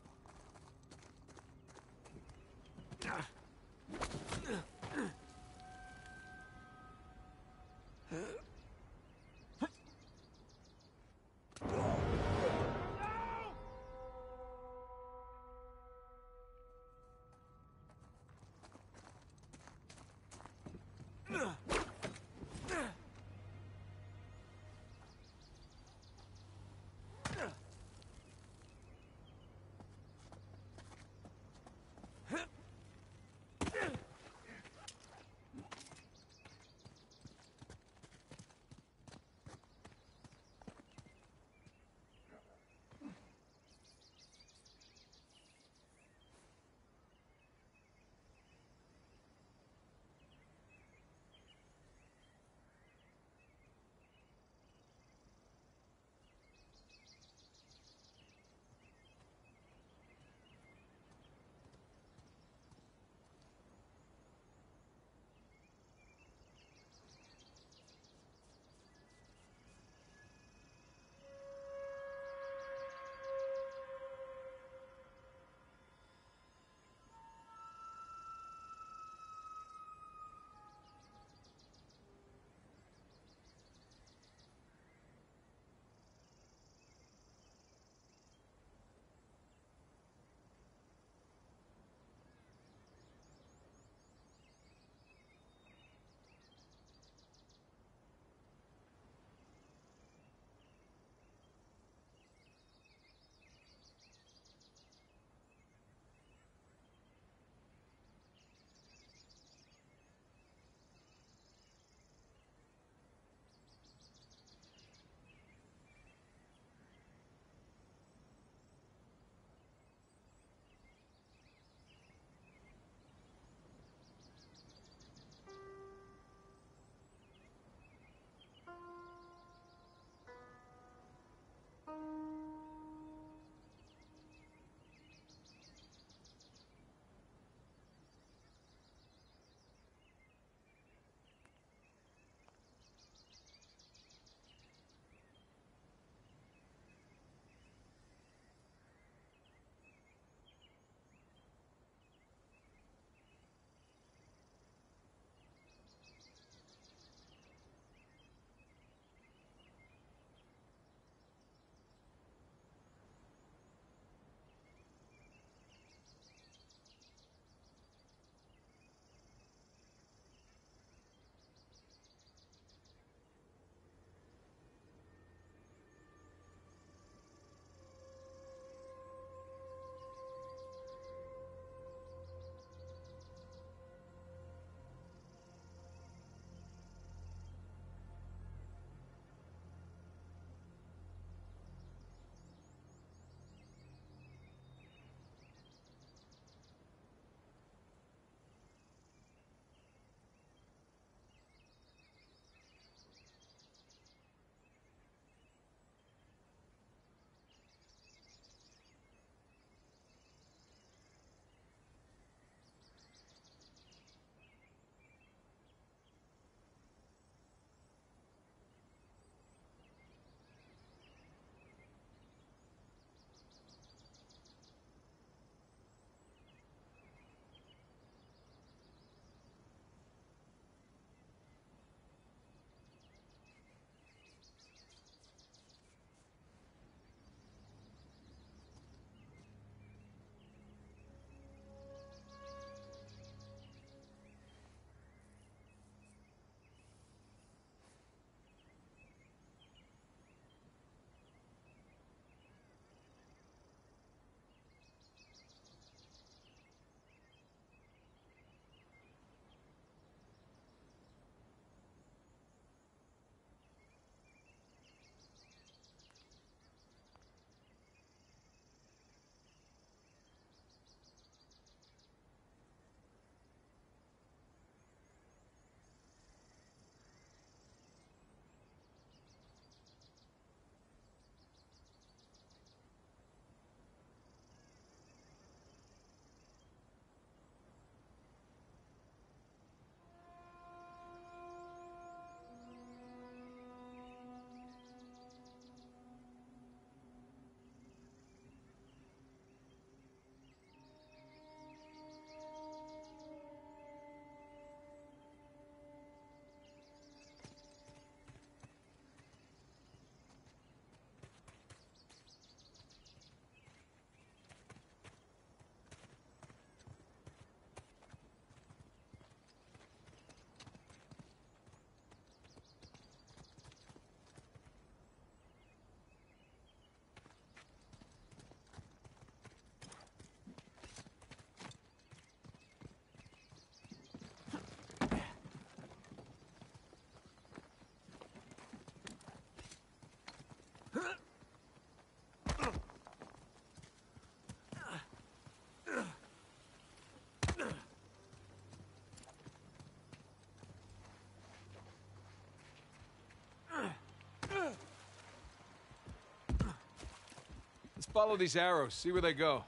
Follow these arrows, see where they go.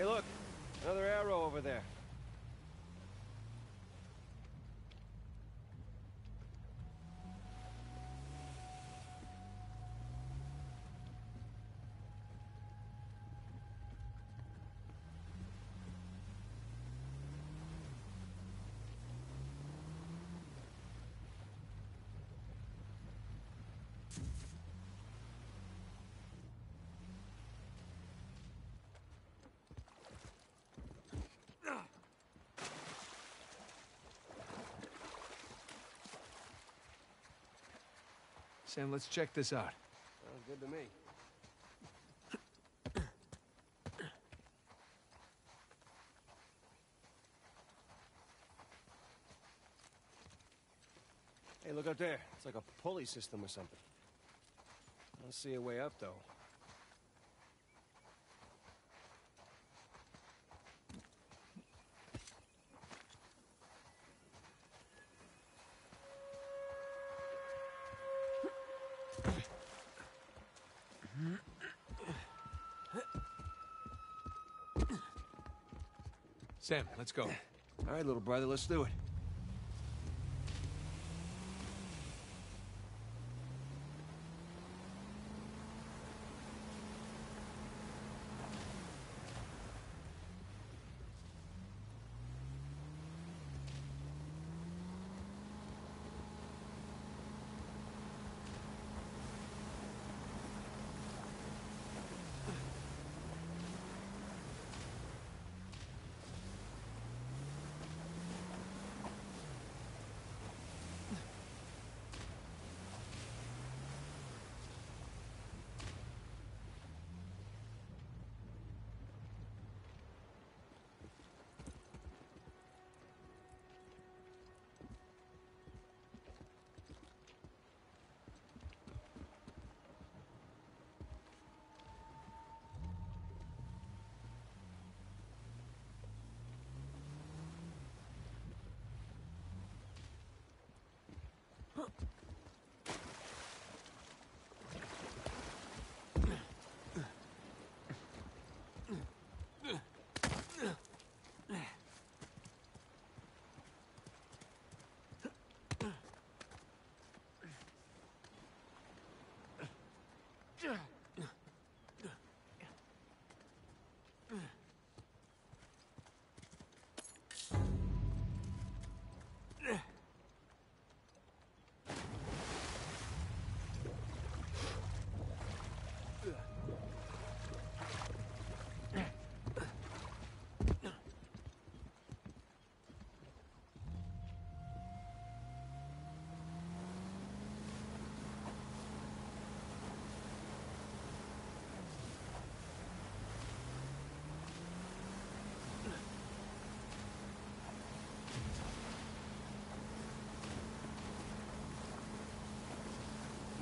Hey, look, another arrow over there. Sam, let's check this out. Sounds good to me. Hey, look up there. It's like a pulley system or something. I don't see a way up, though. Sam, let's go. All right, little brother, let's do it. Ugh.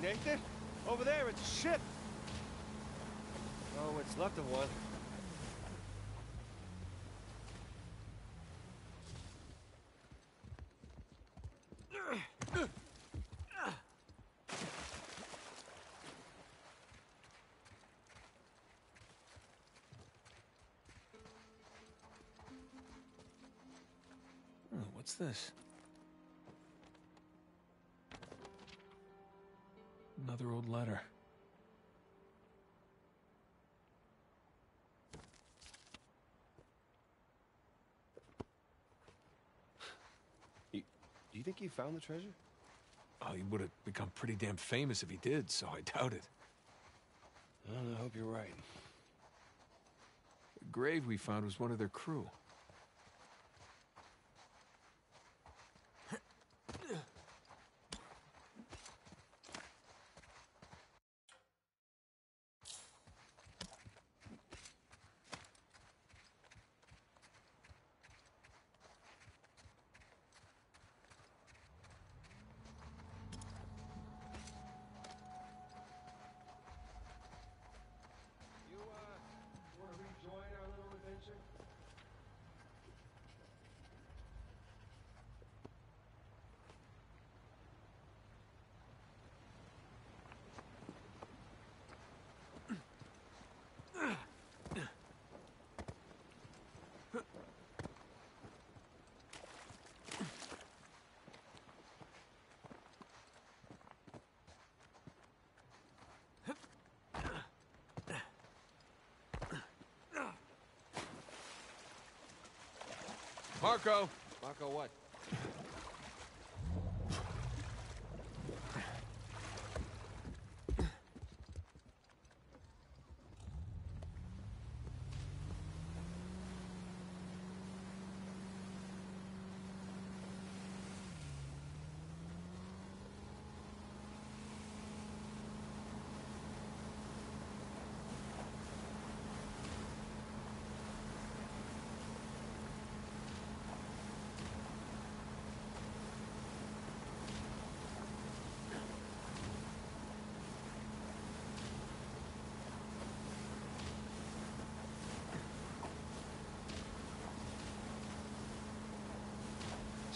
Nathan? Over there, it's a ship. Oh, it's left of one. Oh, what's this? Think he found the treasure? Oh, he would have become pretty damn famous if he did, so I doubt it. Well, I hope you're right. The grave we found was one of their crew. Marco! Marco, what?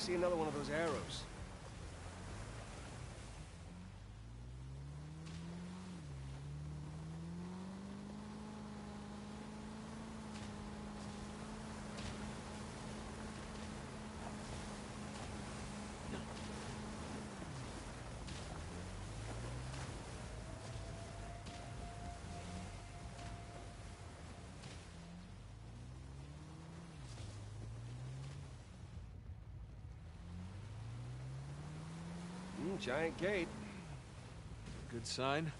See another one of those arrows. Mm, giant gate. Good sign.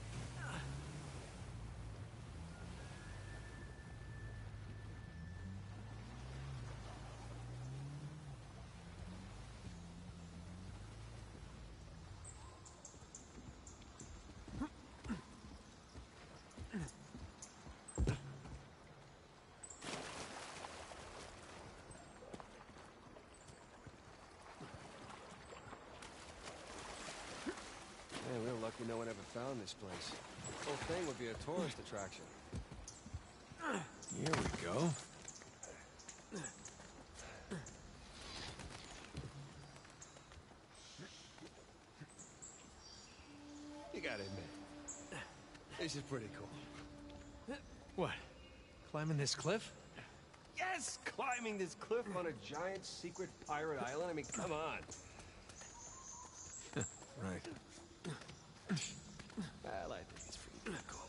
Man, we're lucky no one ever found this place. The whole thing would be a tourist attraction. Here we go. You gotta admit, this is pretty cool. What? Climbing this cliff? Yes! Climbing this cliff on a giant secret pirate island? I mean, come on. [laughs] Right. Well, I think it's pretty cool.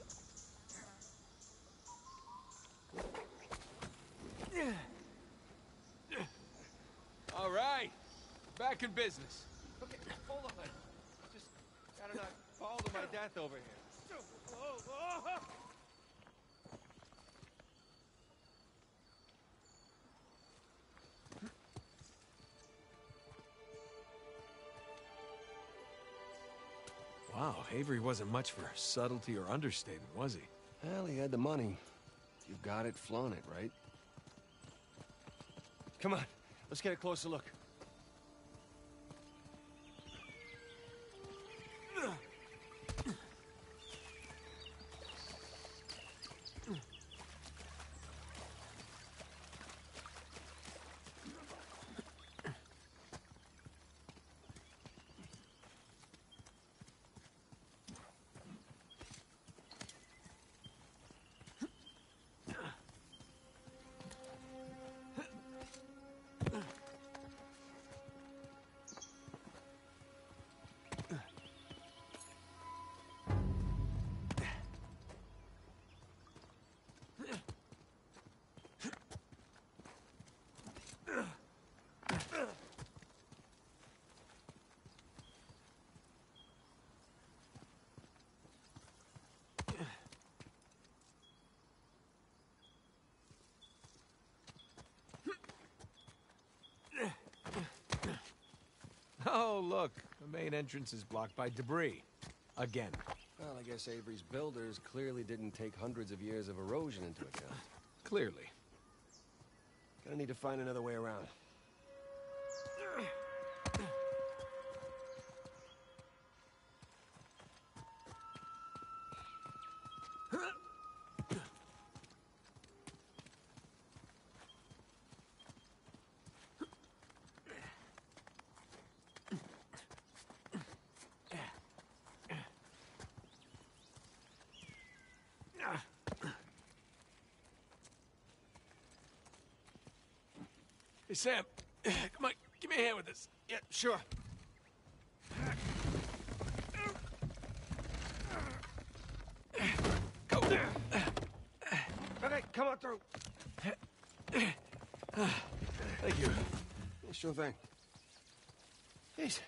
All right. Back in business. Okay, hold on. Just gotta not fall to my death over here. Wow, Avery wasn't much for subtlety or understatement, was he? Well, he had the money. You've got it, flown it, right? Come on, let's get a closer look. Oh, look. The main entrance is blocked by debris. Again. Well, I guess Avery's builders clearly didn't take hundreds of years of erosion into account. Clearly. Gonna need to find another way around. Hey, Sam. [sighs] Come on, give me a hand with this. Yeah, sure. Go. Okay, come on through. Thank you. Sure thing. Jeez.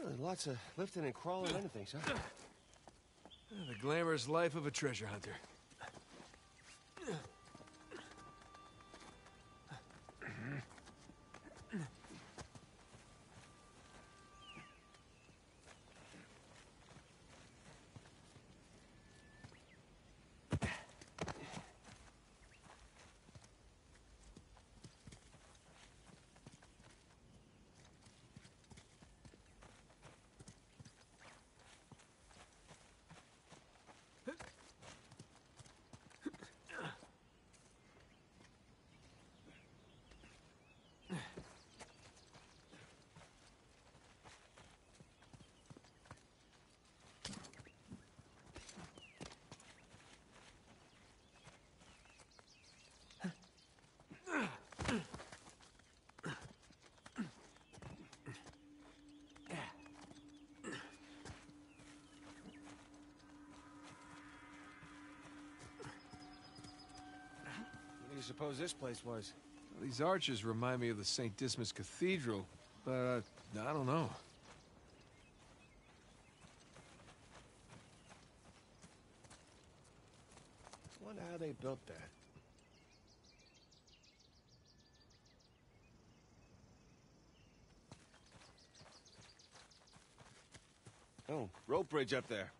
Really, lots of lifting and crawling and things, huh? The glamorous life of a treasure hunter. Suppose this place was? These arches remind me of the St. Dismas Cathedral, but uh, I don't know. Wonder how they built that. Oh, rope bridge up there.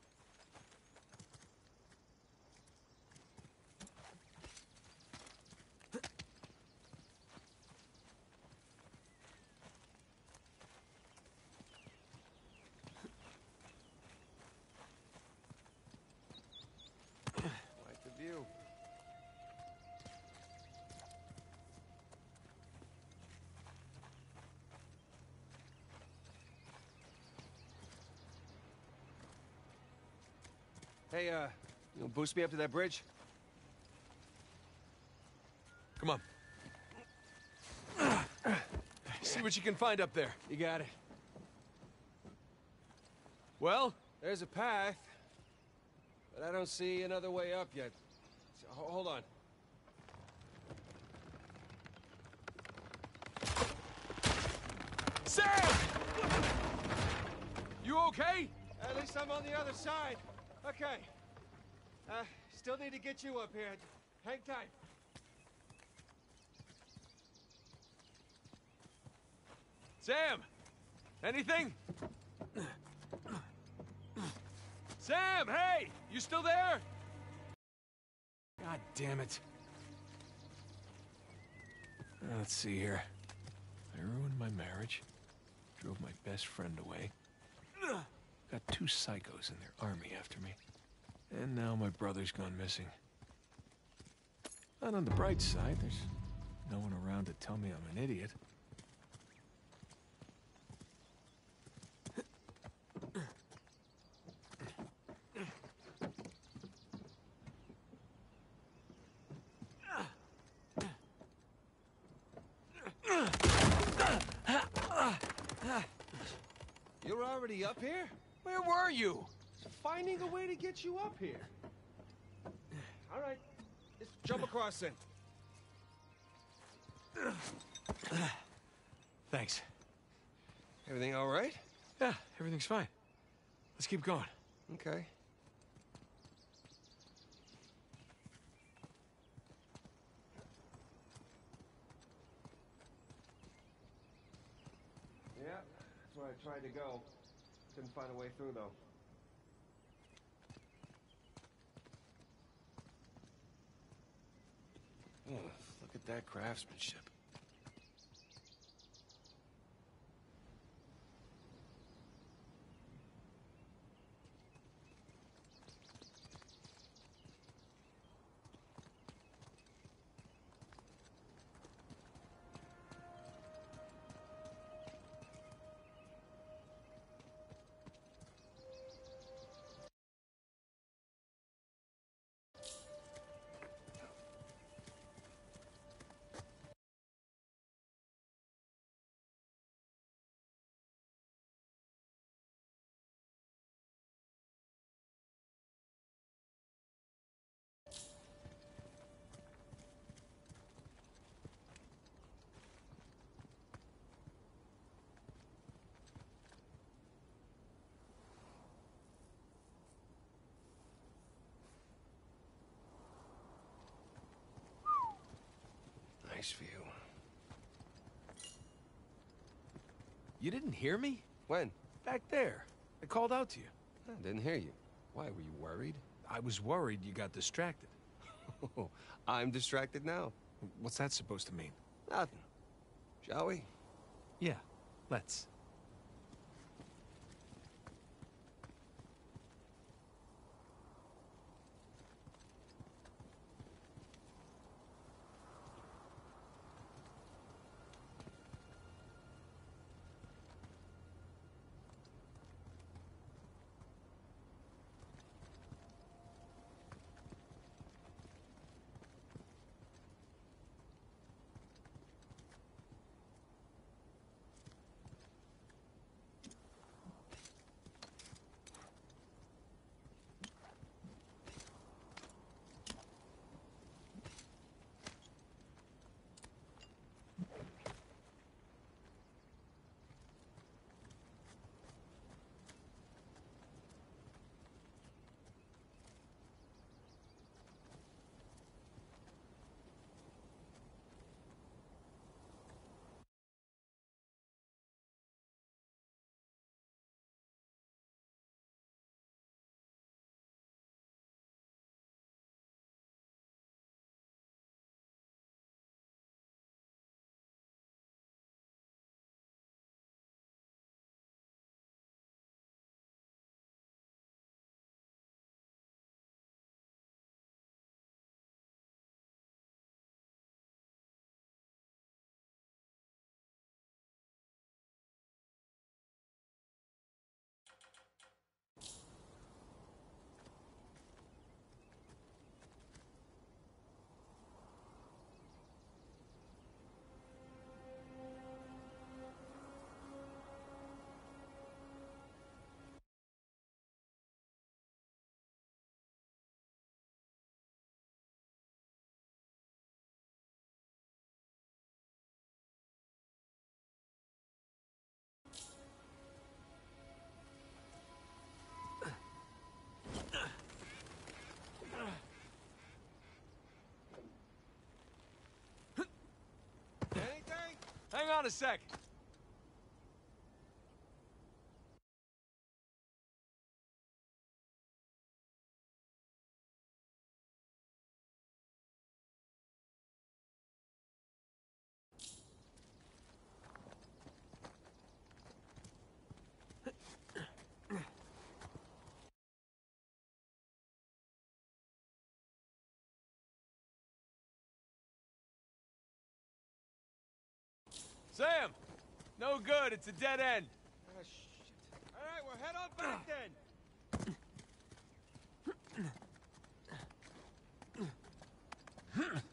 Quite the view. Hey, uh, you gonna boost me up to that bridge? Come on. See what you can find up there. You got it. Well? There's a path, but I don't see another way up yet. So, hold on. Sam! You okay? At least I'm on the other side. Okay. Uh, still need to get you up here. Hang tight. Sam! Anything? Sam, hey! You still there? God damn it. Uh, Let's see here. I ruined my marriage, drove my best friend away, got two psychos in their army after me, and now my brother's gone missing. Not on the bright side, there's no one around to tell me I'm an idiot. You're already up here? Where were you? Finding a way to get you up here. All right. Just jump across then. Thanks. Everything all right? Yeah, everything's fine. Let's keep going. Okay. Yeah, that's where I tried to go. Couldn't find a way through, though. Oh, look at that craftsmanship. Nice view. You didn't hear me? When? Back there. I called out to you. I didn't hear you. Why, were you worried? I was worried you got distracted. [laughs] I'm distracted now. What's that supposed to mean? Nothing. Shall we? Yeah, let's. Hang on a sec. Sam! No good, it's a dead end. Ah, shit. All right, well, head on back then. [clears throat]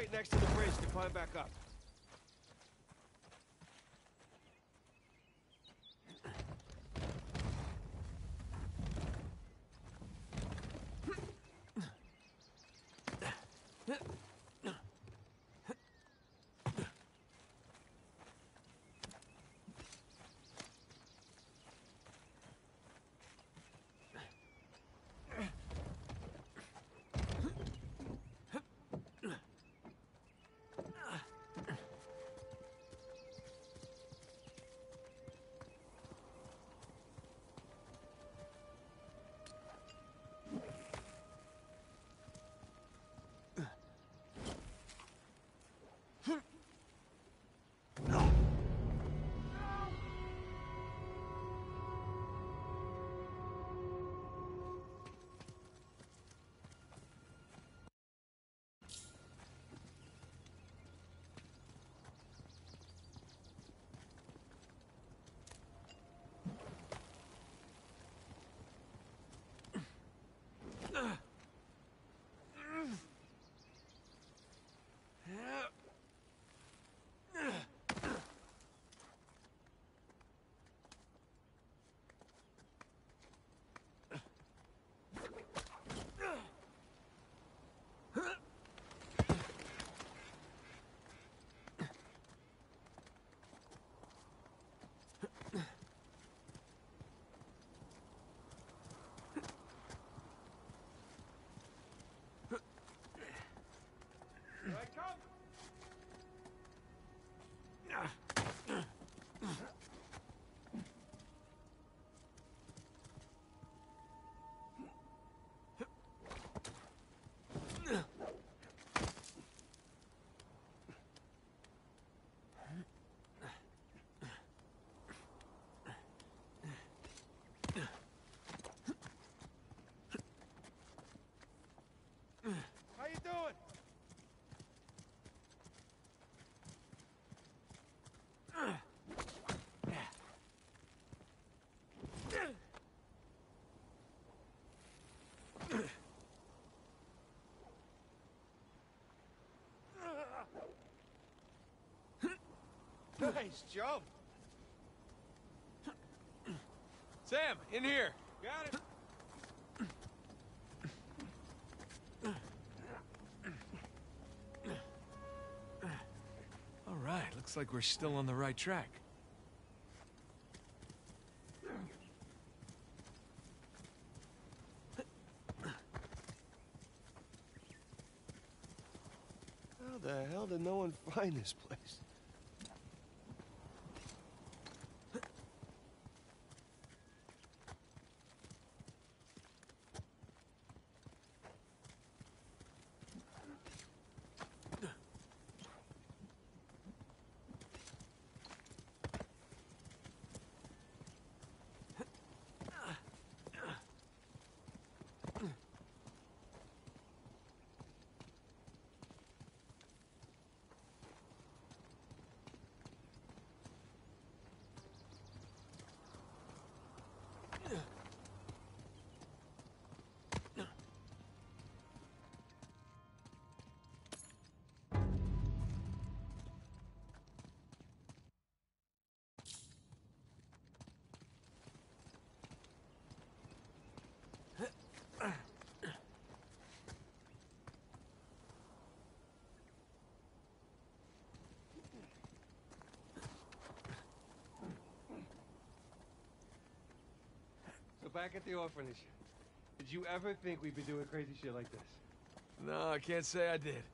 Crate next to the bridge to climb back up. Nice jump. Sam, in here. Got it. All right, looks like we're still on the right track. How the hell did no one [laughs] find this place? Back at the orphanage, did you ever think we'd be doing crazy shit like this? No, I can't say I did.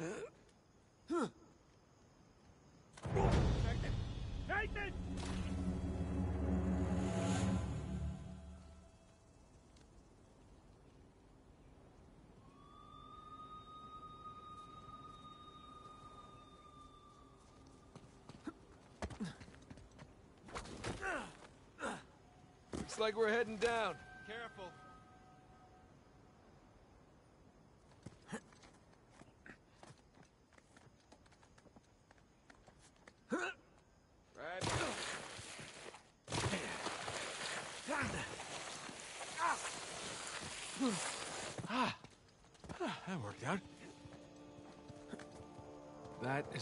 Nathan! Looks like we're heading down.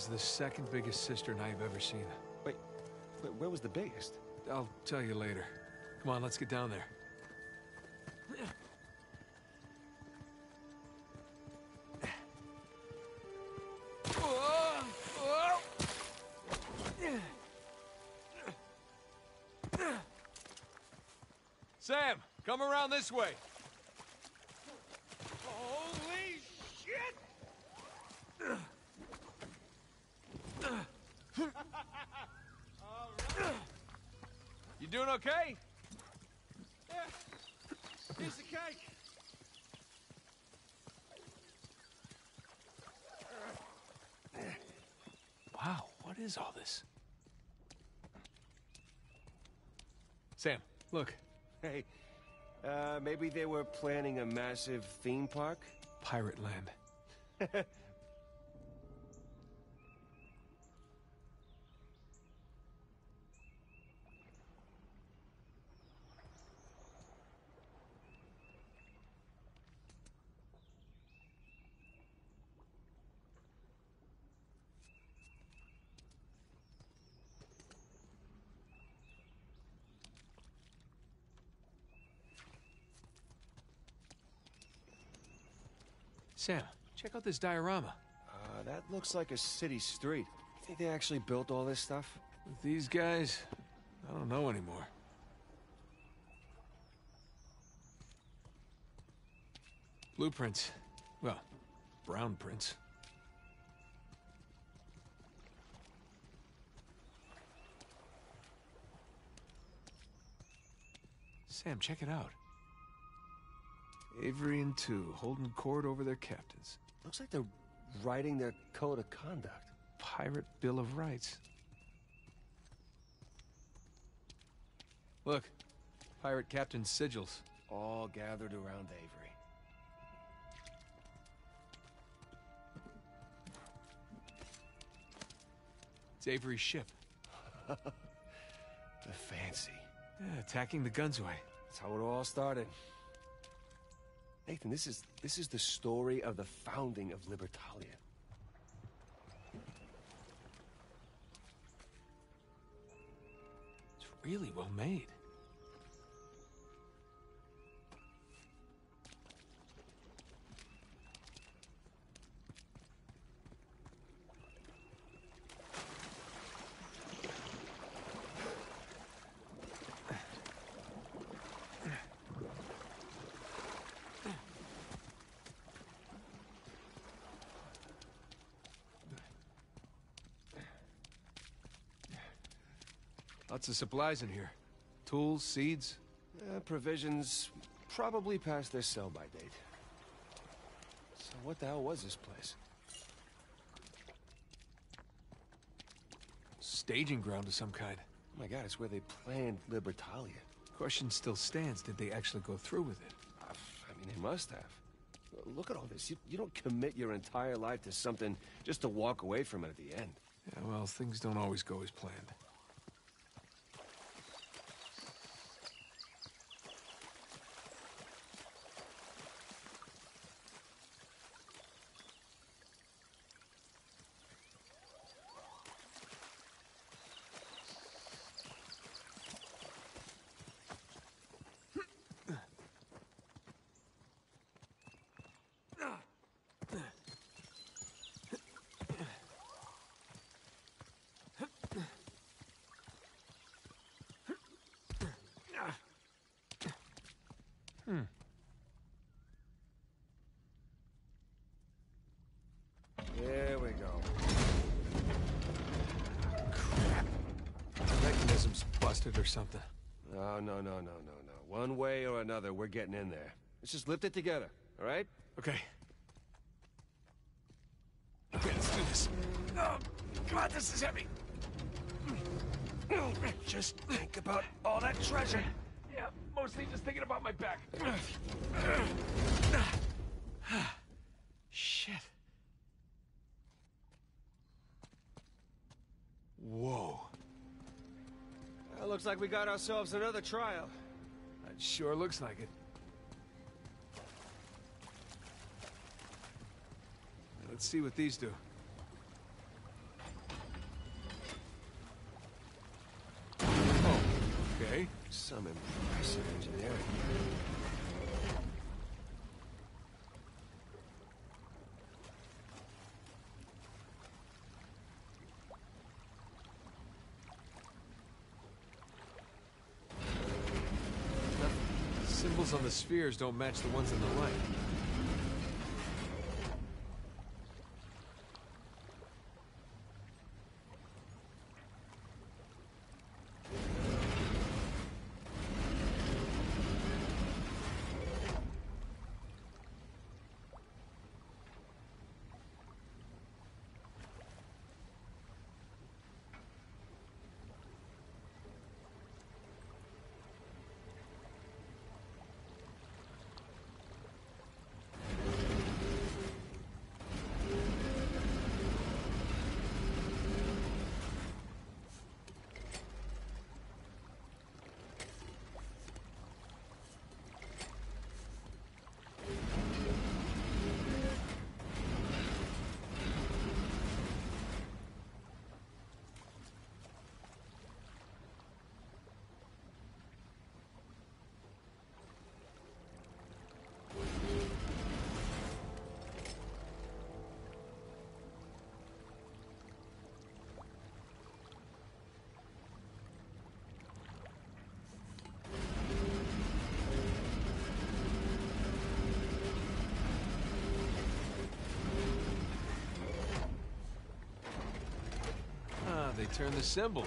The second biggest cistern I've ever seen. Wait, wait, where was the biggest? I'll tell you later. Come on, let's get down there. Sam, come around this way. Holy shit! You doing okay? Yeah. Piece of cake. Wow, what is all this? Sam, look. Hey, uh, maybe they were planning a massive theme park? Pirate land. [laughs] Sam, check out this diorama. Uh, that looks like a city street. Think they actually built all this stuff? With these guys, I don't know anymore. Blueprints. Well, brown prints. Sam, check it out. Avery and Tew holding court over their captains. Looks like they're writing their code of conduct. Pirate Bill of Rights. Look, pirate captain sigils. All gathered around Avery. It's Avery's ship. [laughs] the fancy. Yeah, attacking the Gunsway. That's how it all started. Nathan, this is this is the story of the founding of Libertalia. It's really well made. Lots of supplies in here. Tools, seeds. Uh, provisions probably past their sell-by date. So what the hell was this place? Staging ground of some kind. Oh my god, it's where they planned Libertalia. Question still stands. Did they actually go through with it? I mean, they must have. Look at all this. You, you don't commit your entire life to something just to walk away from it at the end. Yeah, well, things don't always go as planned. Hmm. There we go. Mechanism's busted or something. No, no, no, no, no, no. One way or another, we're getting in there. Let's just lift it together, all right? Okay. Okay, let's do this. Oh, God, this is heavy. Just think about all that treasure. Yeah, mostly just thinking about my back. Shit. Whoa. Well, looks like we got ourselves another trial. Sure looks like it. Let's see what these do. Oh, okay. Some impressive engineering. Symbols on the spheres don't match the ones in the light. Turn the symbols.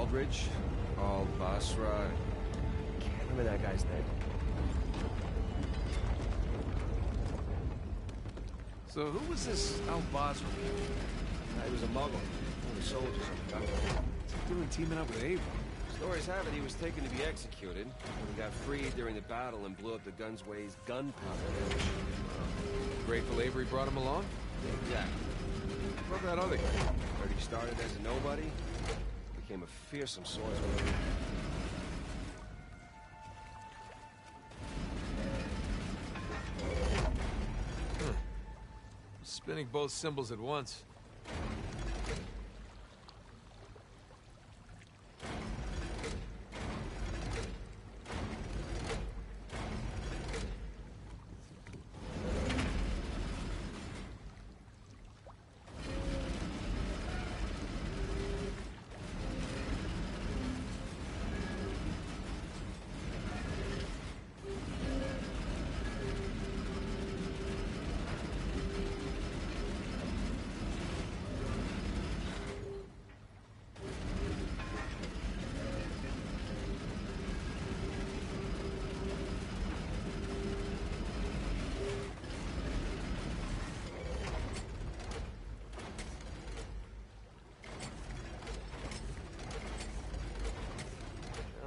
Yeah, Baldridge, Al Basra. Can't remember that guy's name. So who was this Al Basra? He was a Mughal. One of the soldiers on the gun. What's he doing teaming up with Avery? Stories have it he was taken to be executed. When he got freed during the battle and blew up the Gunsway's gunpowder. Grateful Avery brought him along? Exactly. What about that other guy? Heard he started as a nobody, became a fearsome swordsman. Hmm. Spinning both symbols at once.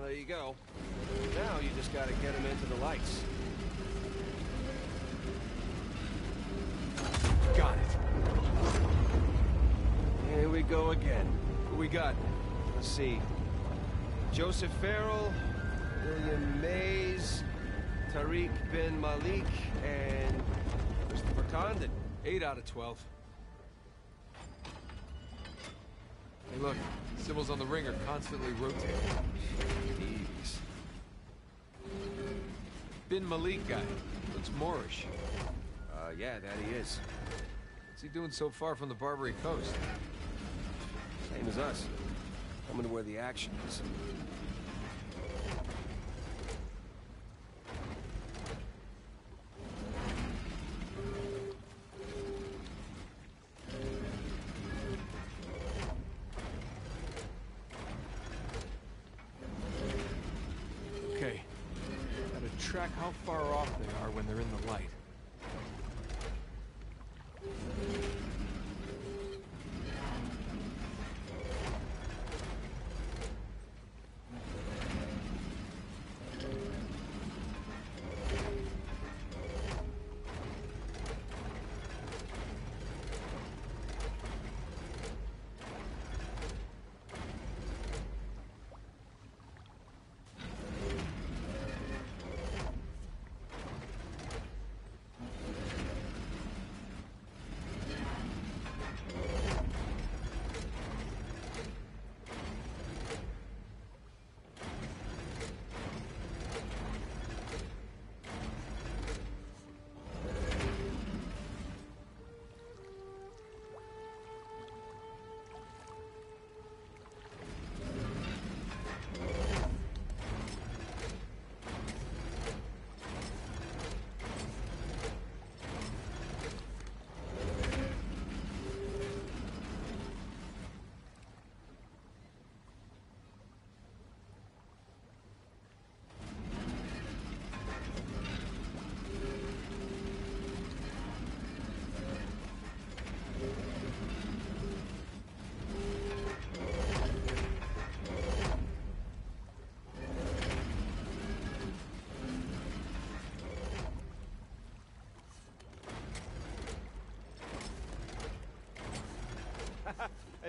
Well, there you go. Now you just gotta get him into the lights. Got it. Here we go again. Who we got? Let's see. Joseph Farrell, William Mayes, Tariq bin Malik, and Christopher Condent. 8 out of 12. Hey, look. Symbols on the ring are constantly rotating. Jeez. Bin Malik guy. Looks Moorish. Uh, yeah, that he is. What's he doing so far from the Barbary coast? Same as us. Coming to where the action is.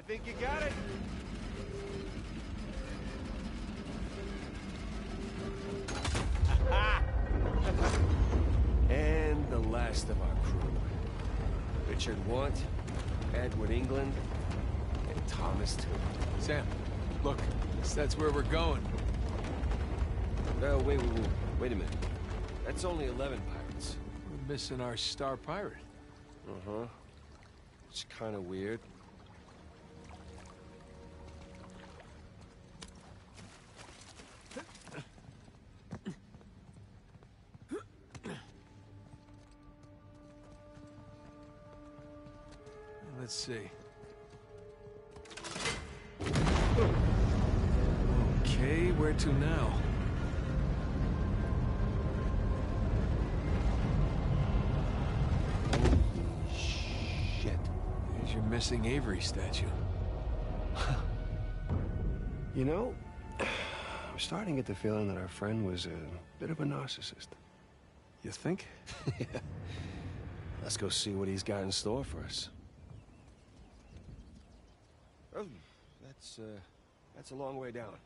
Think you got it. [laughs] And the last of our crew. Richard Want, Edward England, and Thomas Tew. Sam, look. That's where we're going. Oh, wait, wait, wait. Wait a minute. That's only 11 pirates. We're missing our star pirate. Uh-huh. It's kind of weird. Missing Avery statue. [laughs] You know, [sighs] I'm starting to get the feeling that our friend was a bit of a narcissist. You think? [laughs] yeah. Let's go see what he's got in store for us. Oh, that's, uh, that's a long way down.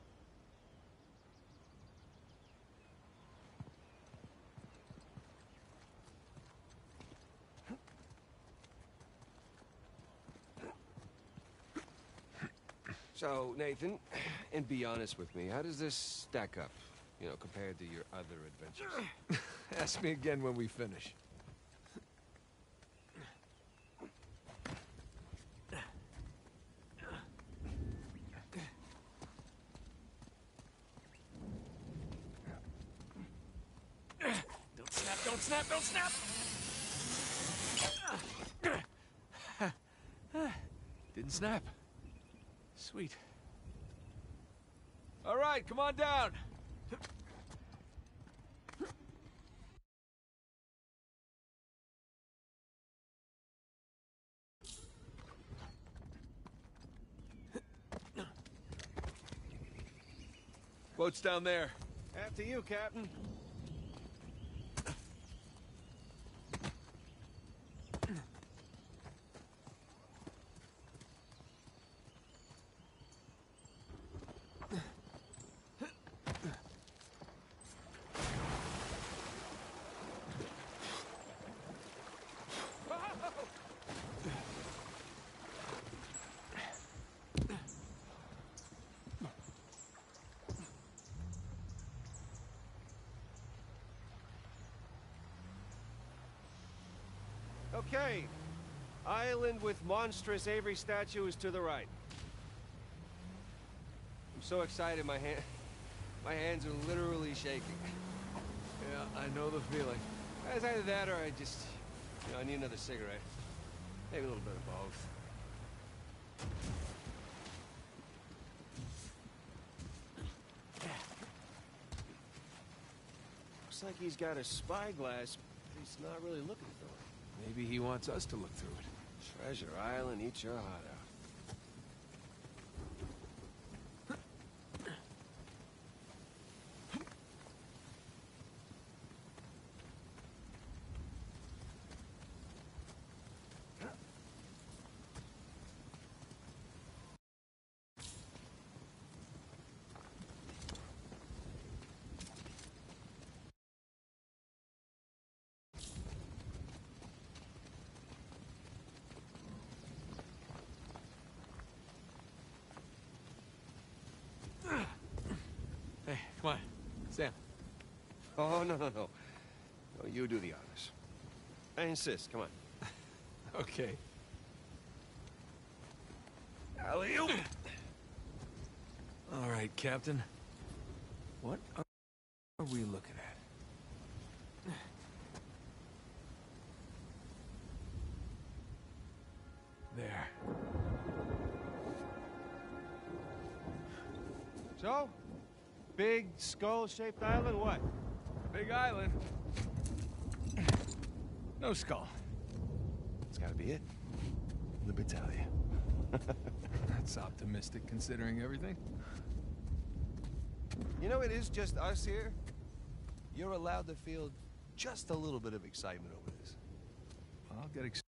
So, Nathan, and be honest with me, how does this stack up, you know, compared to your other adventures? [laughs] Ask me again when we finish. Don't snap, don't snap, don't snap! Didn't snap. Sweet. All right, come on down. Boat's down there. After you, Captain. Okay. Island with monstrous Avery statue is to the right. I'm so excited my hand my hands are literally shaking. Yeah, I know the feeling. It's either that or I just you know, I need another cigarette. Maybe a little bit of both. Looks like he's got a spyglass, but he's not really looking through it. Maybe he wants us to look through it. Treasure Island, eat your heart out. Hey, come on. Sam. Oh, no, no, no. No, you do the honors. I insist. Come on. [laughs] Okay. Alley-oop! All right, Captain. What skull-shaped island, what? Big island. No skull. That's gotta be it. Libertalia. [laughs] That's optimistic considering everything. You know, it is just us here. You're allowed to feel just a little bit of excitement over this. I'll get excited.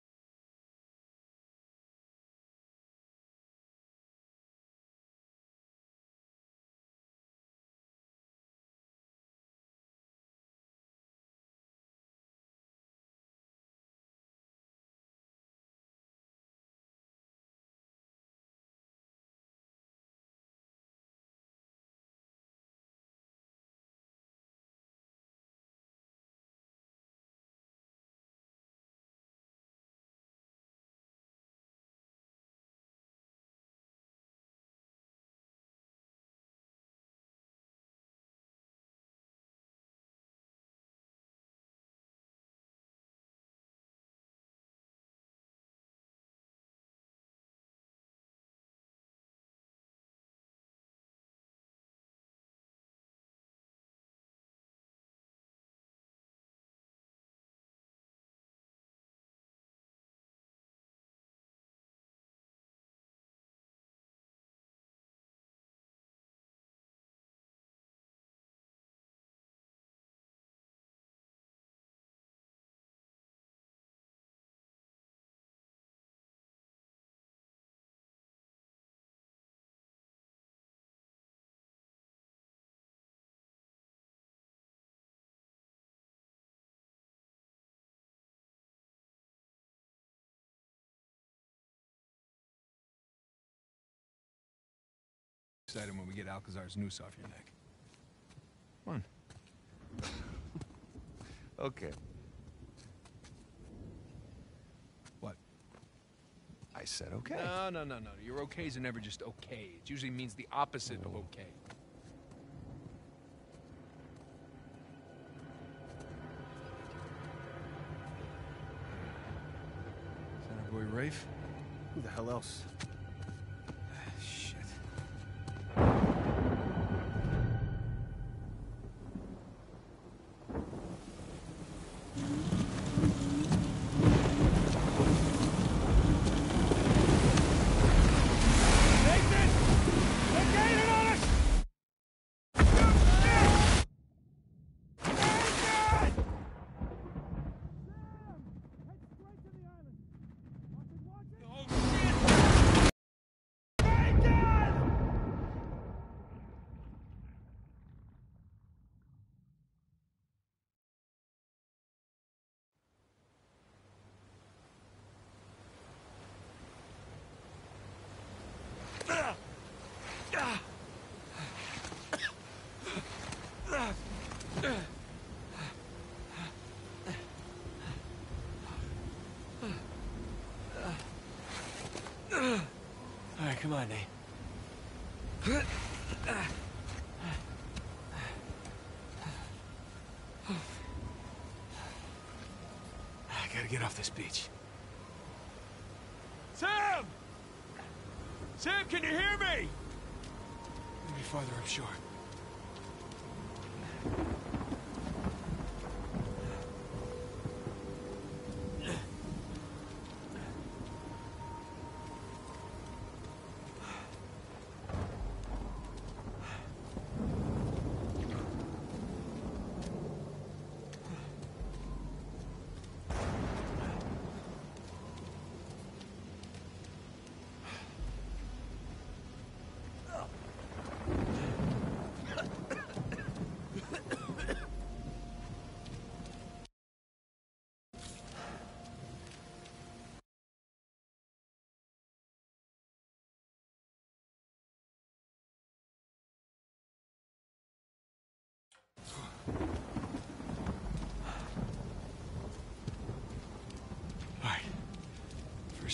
Excited when we get Alcazar's noose off your neck. Come on. [laughs] Okay. What? I said okay. No, no, no, no. Your okays are never just okay. It usually means the opposite of okay. Is that our boy Rafe? Who the hell else? Shit. All right, come on, Nate. I gotta get off this beach. Sam! Sam, can you hear me? Maybe farther upshore. All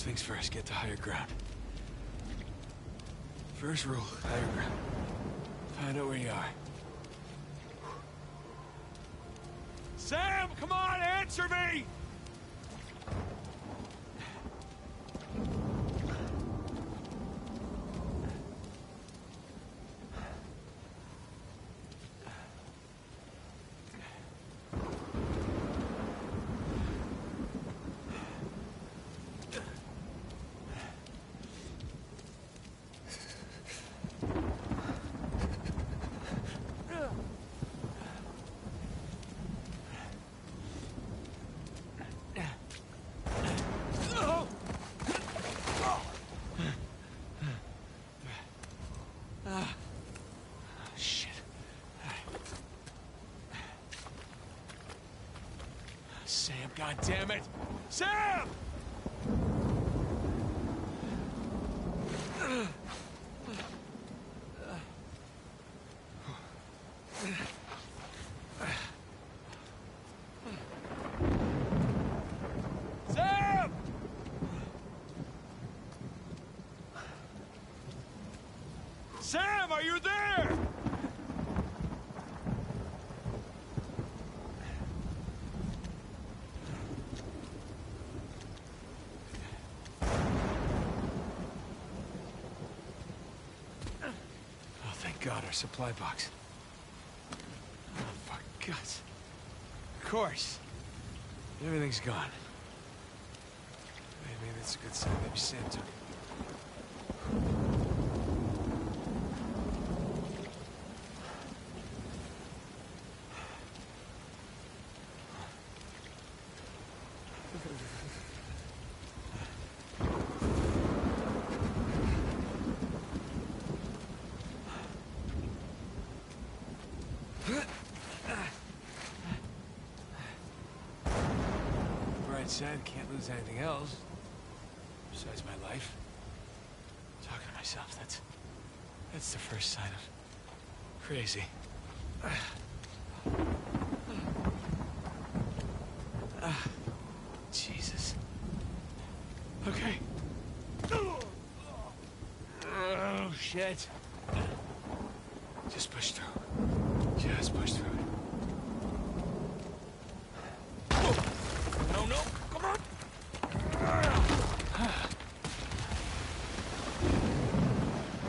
Things first, get to higher ground. First rule, higher ground. Find out where you are. Sam, come on, answer me! Shit. Sam, goddammit! Sam! Sam! Sam, are you there? Oh, thank God, our supply box. Oh, for guts. Of course. Everything's gone. Maybe that's a good sign. Maybe Sam took it. Bright anything else. Besides my life. Talking to myself, that's... That's the first sign of crazy. [sighs] Jesus. Okay. Oh, shit. Just push through. Just push through. No, no, come on.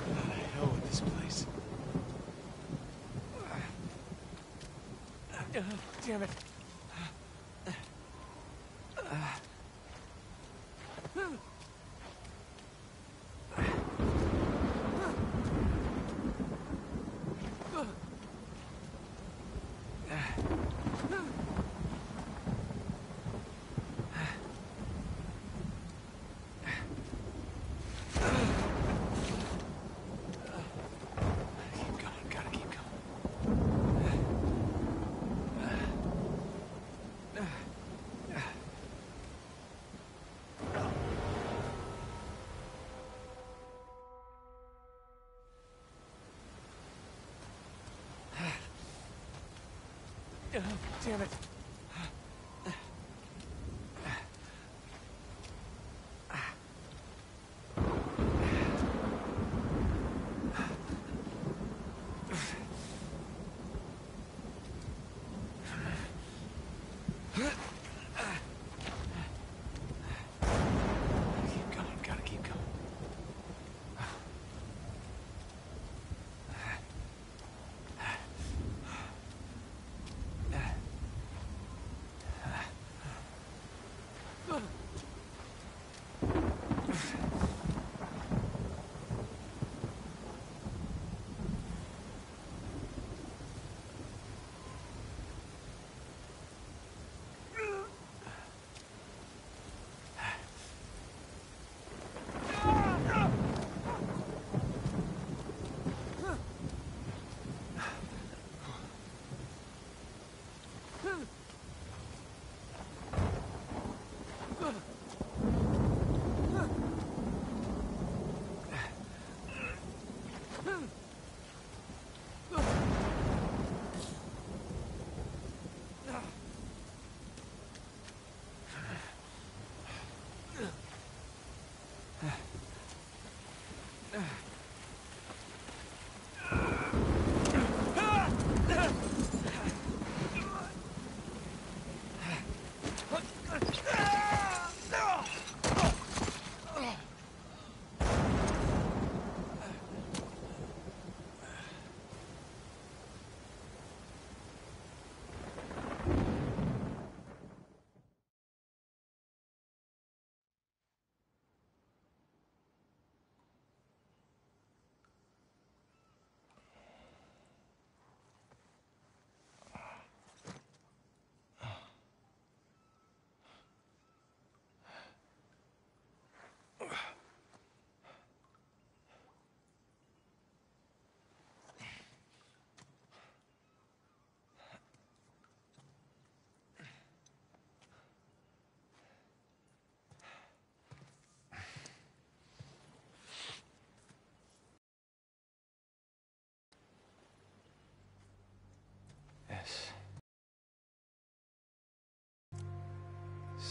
What the hell with this place? Uh, damn it. Keep going, gotta keep going. Oh, Oh, damn it.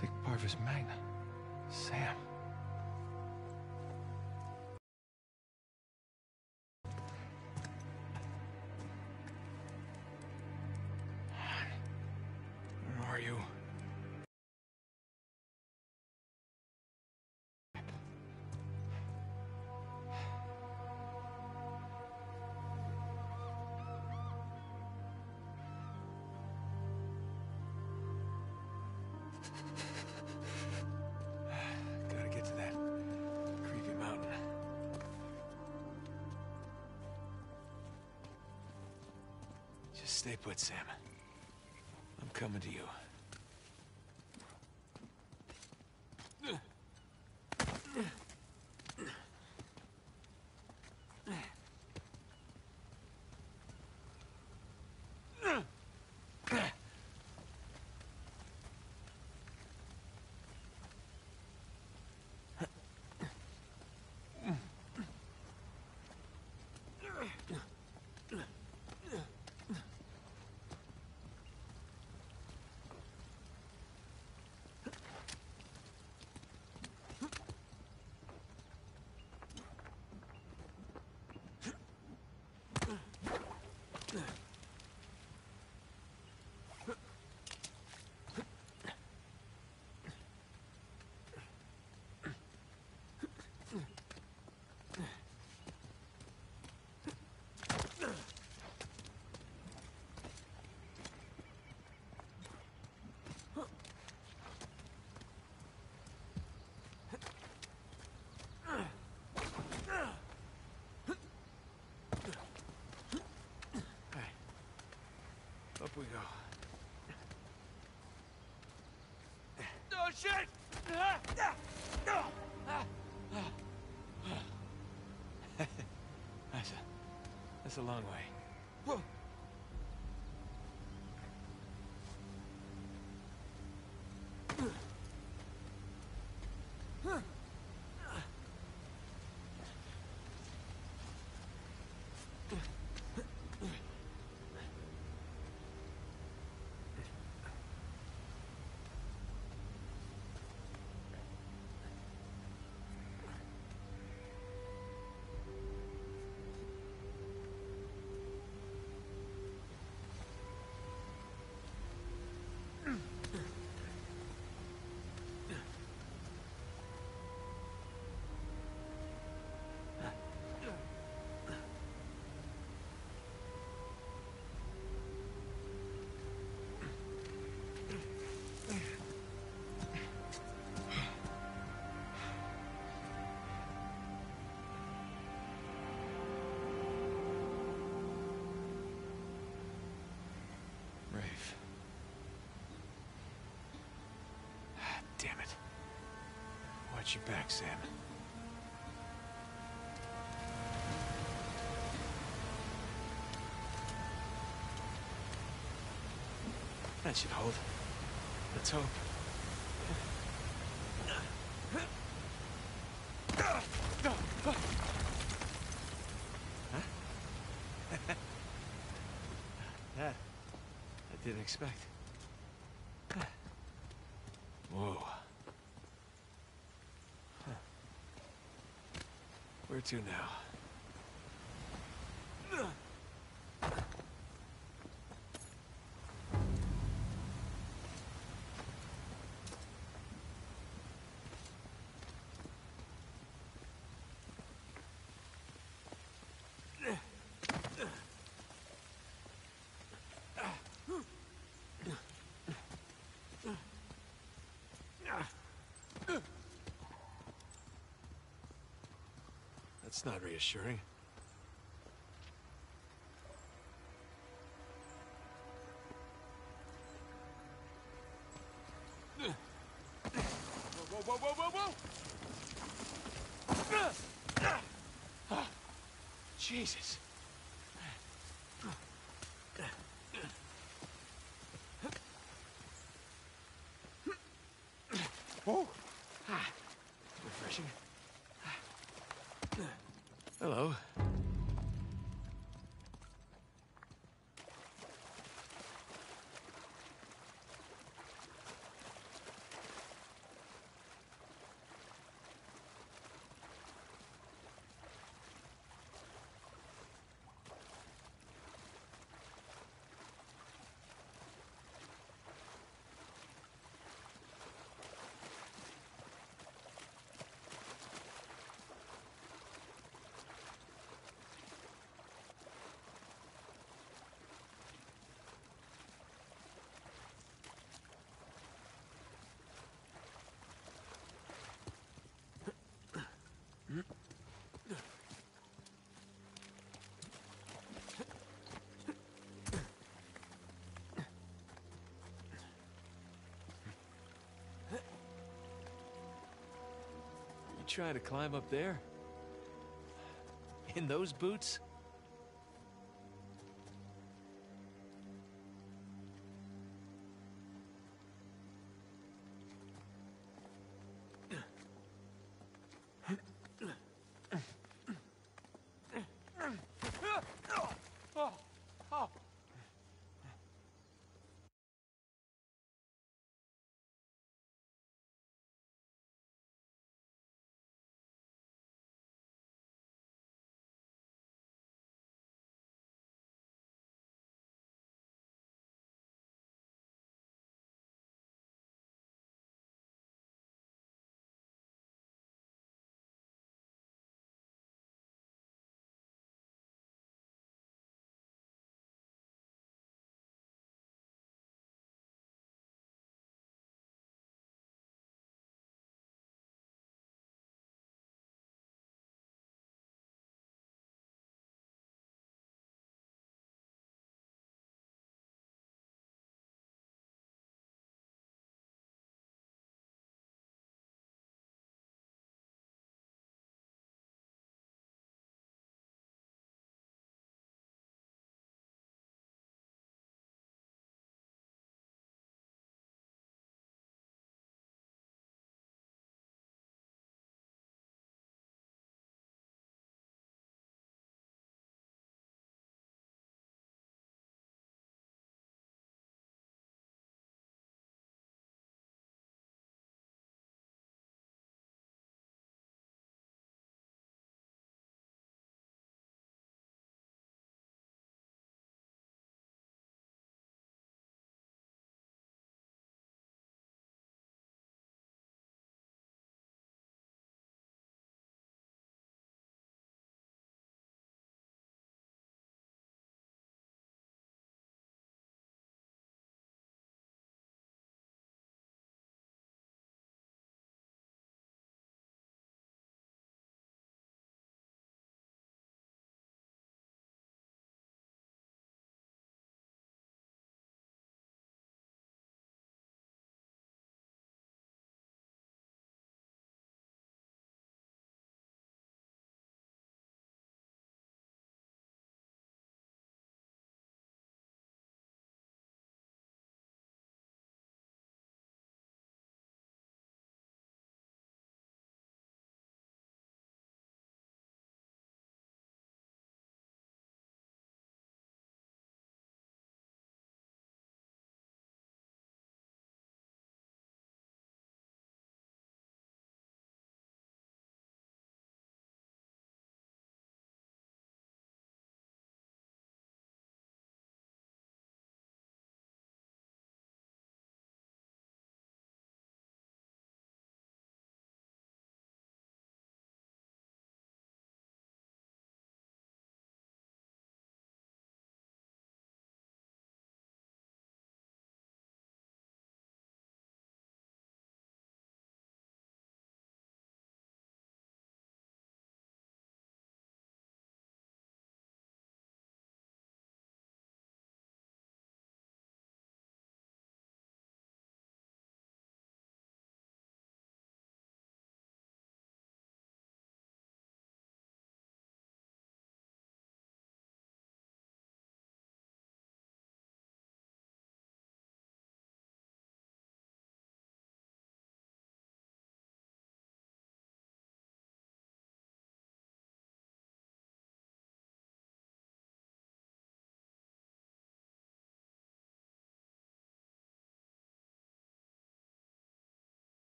Sic Parvis Magna. Sam. Where are you? Stay put, Sam. I'm coming to you. Shit! [laughs] That's a, that's a long way. Watch your back, Sam. That should hold. Let's hope. Huh? [laughs] that I didn't expect. Whoa. Huh. Where to now? That's not reassuring. Jesus. Whoa! Ah, refreshing. Hello. Trying to climb up there? In those boots?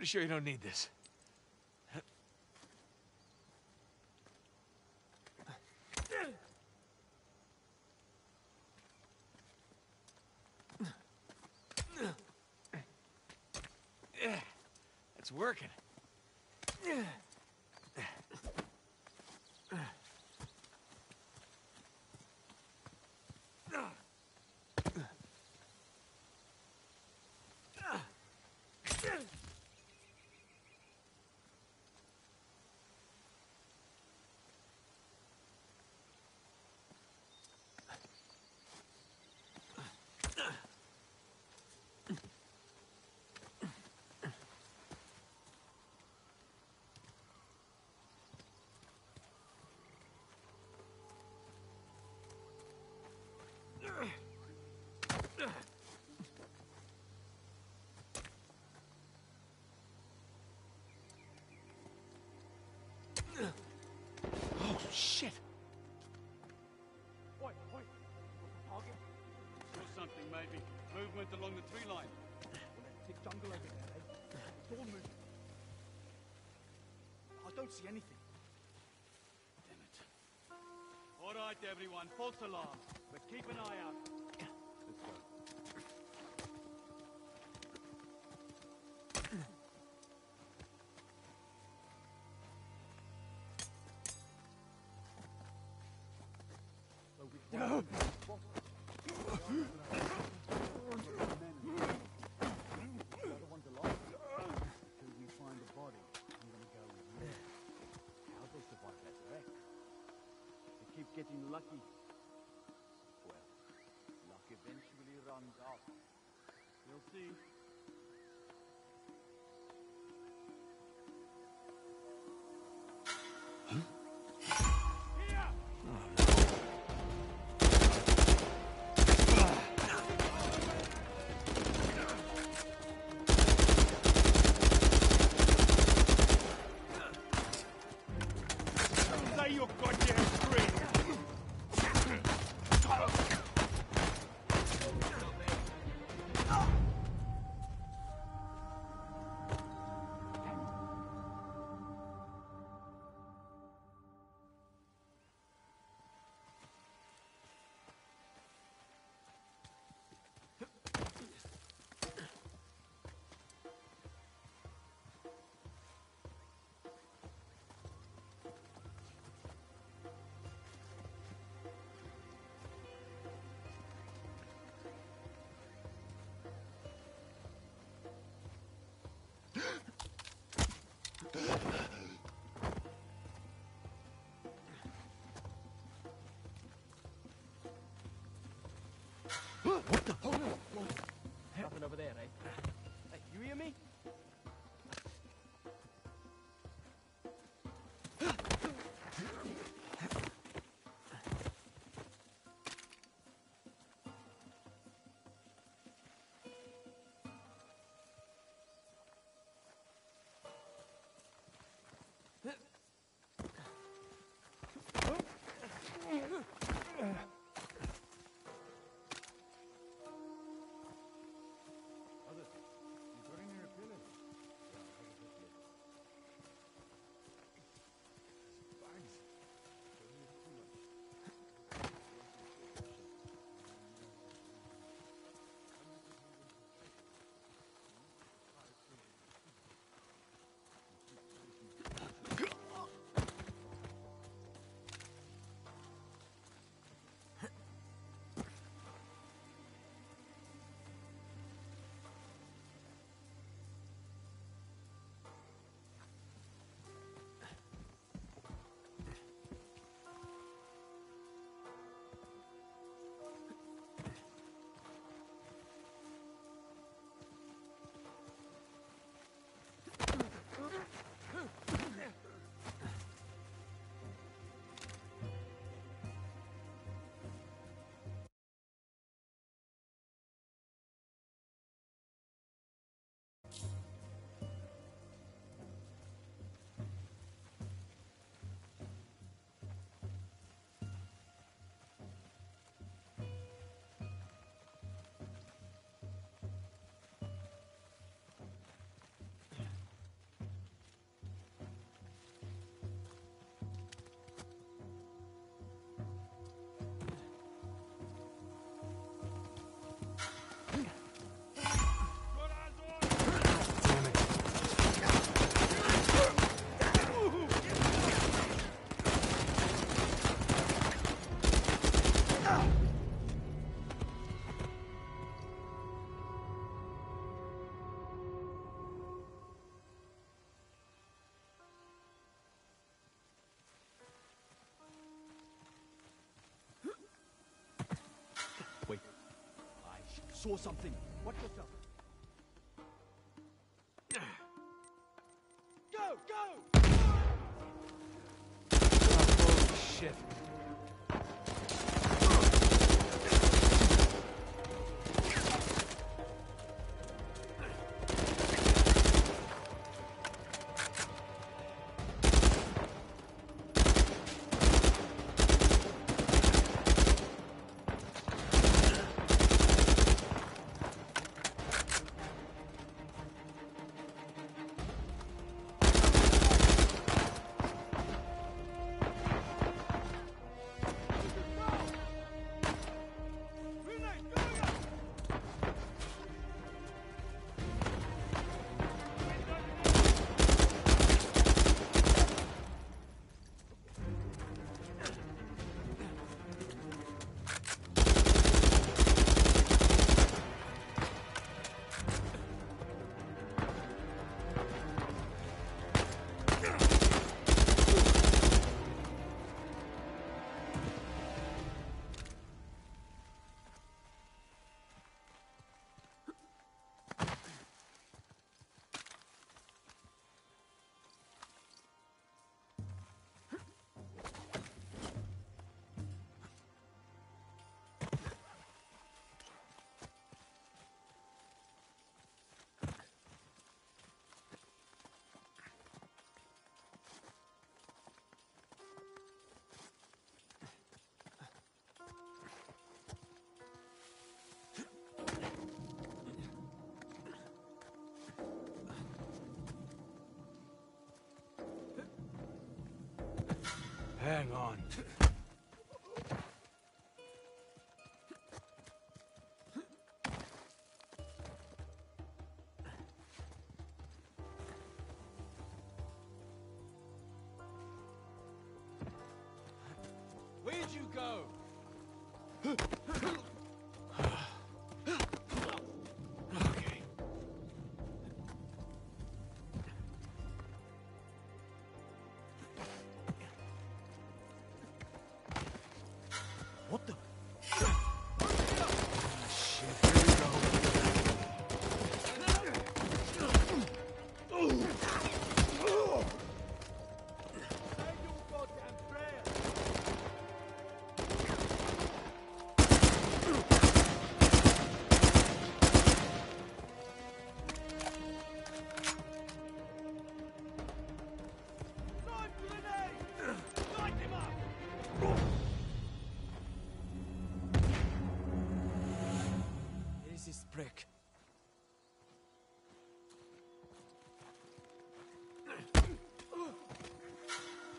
Pretty sure you don't need this. Yeah, it's working. Oh, shit! Oi, oi. Target. Saw something, maybe. Movement along the tree line. Thick jungle over there, eh? It's all moving. I don't see anything. Damn it. All right, everyone. False alarm. But keep an eye out. Getting lucky. What the? Oh, no. Nothing over there, eh? Hey, you hear me? Uh... saw something. Watch yourself. Go, go! Oh, shit. Hang on.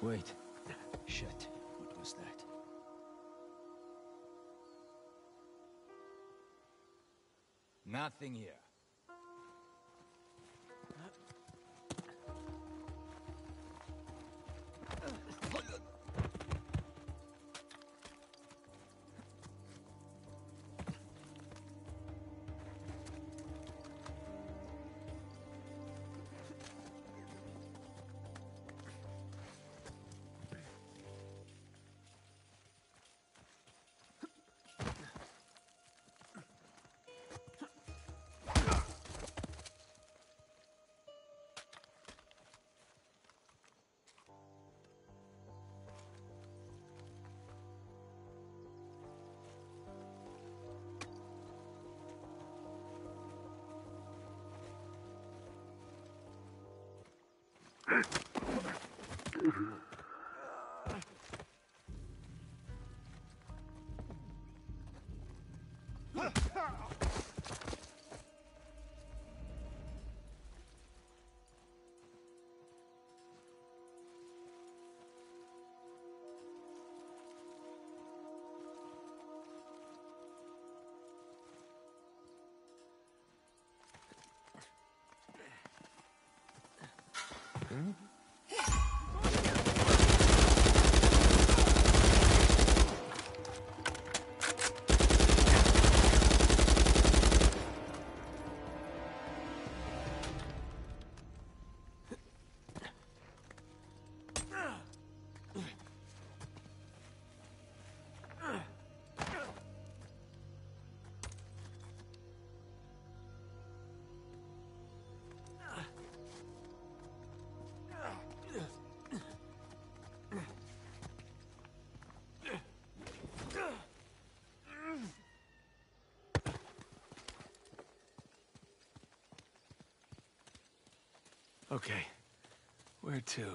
Wait. Shit. What was that? Nothing here. Grrrr. time Okay. Where to?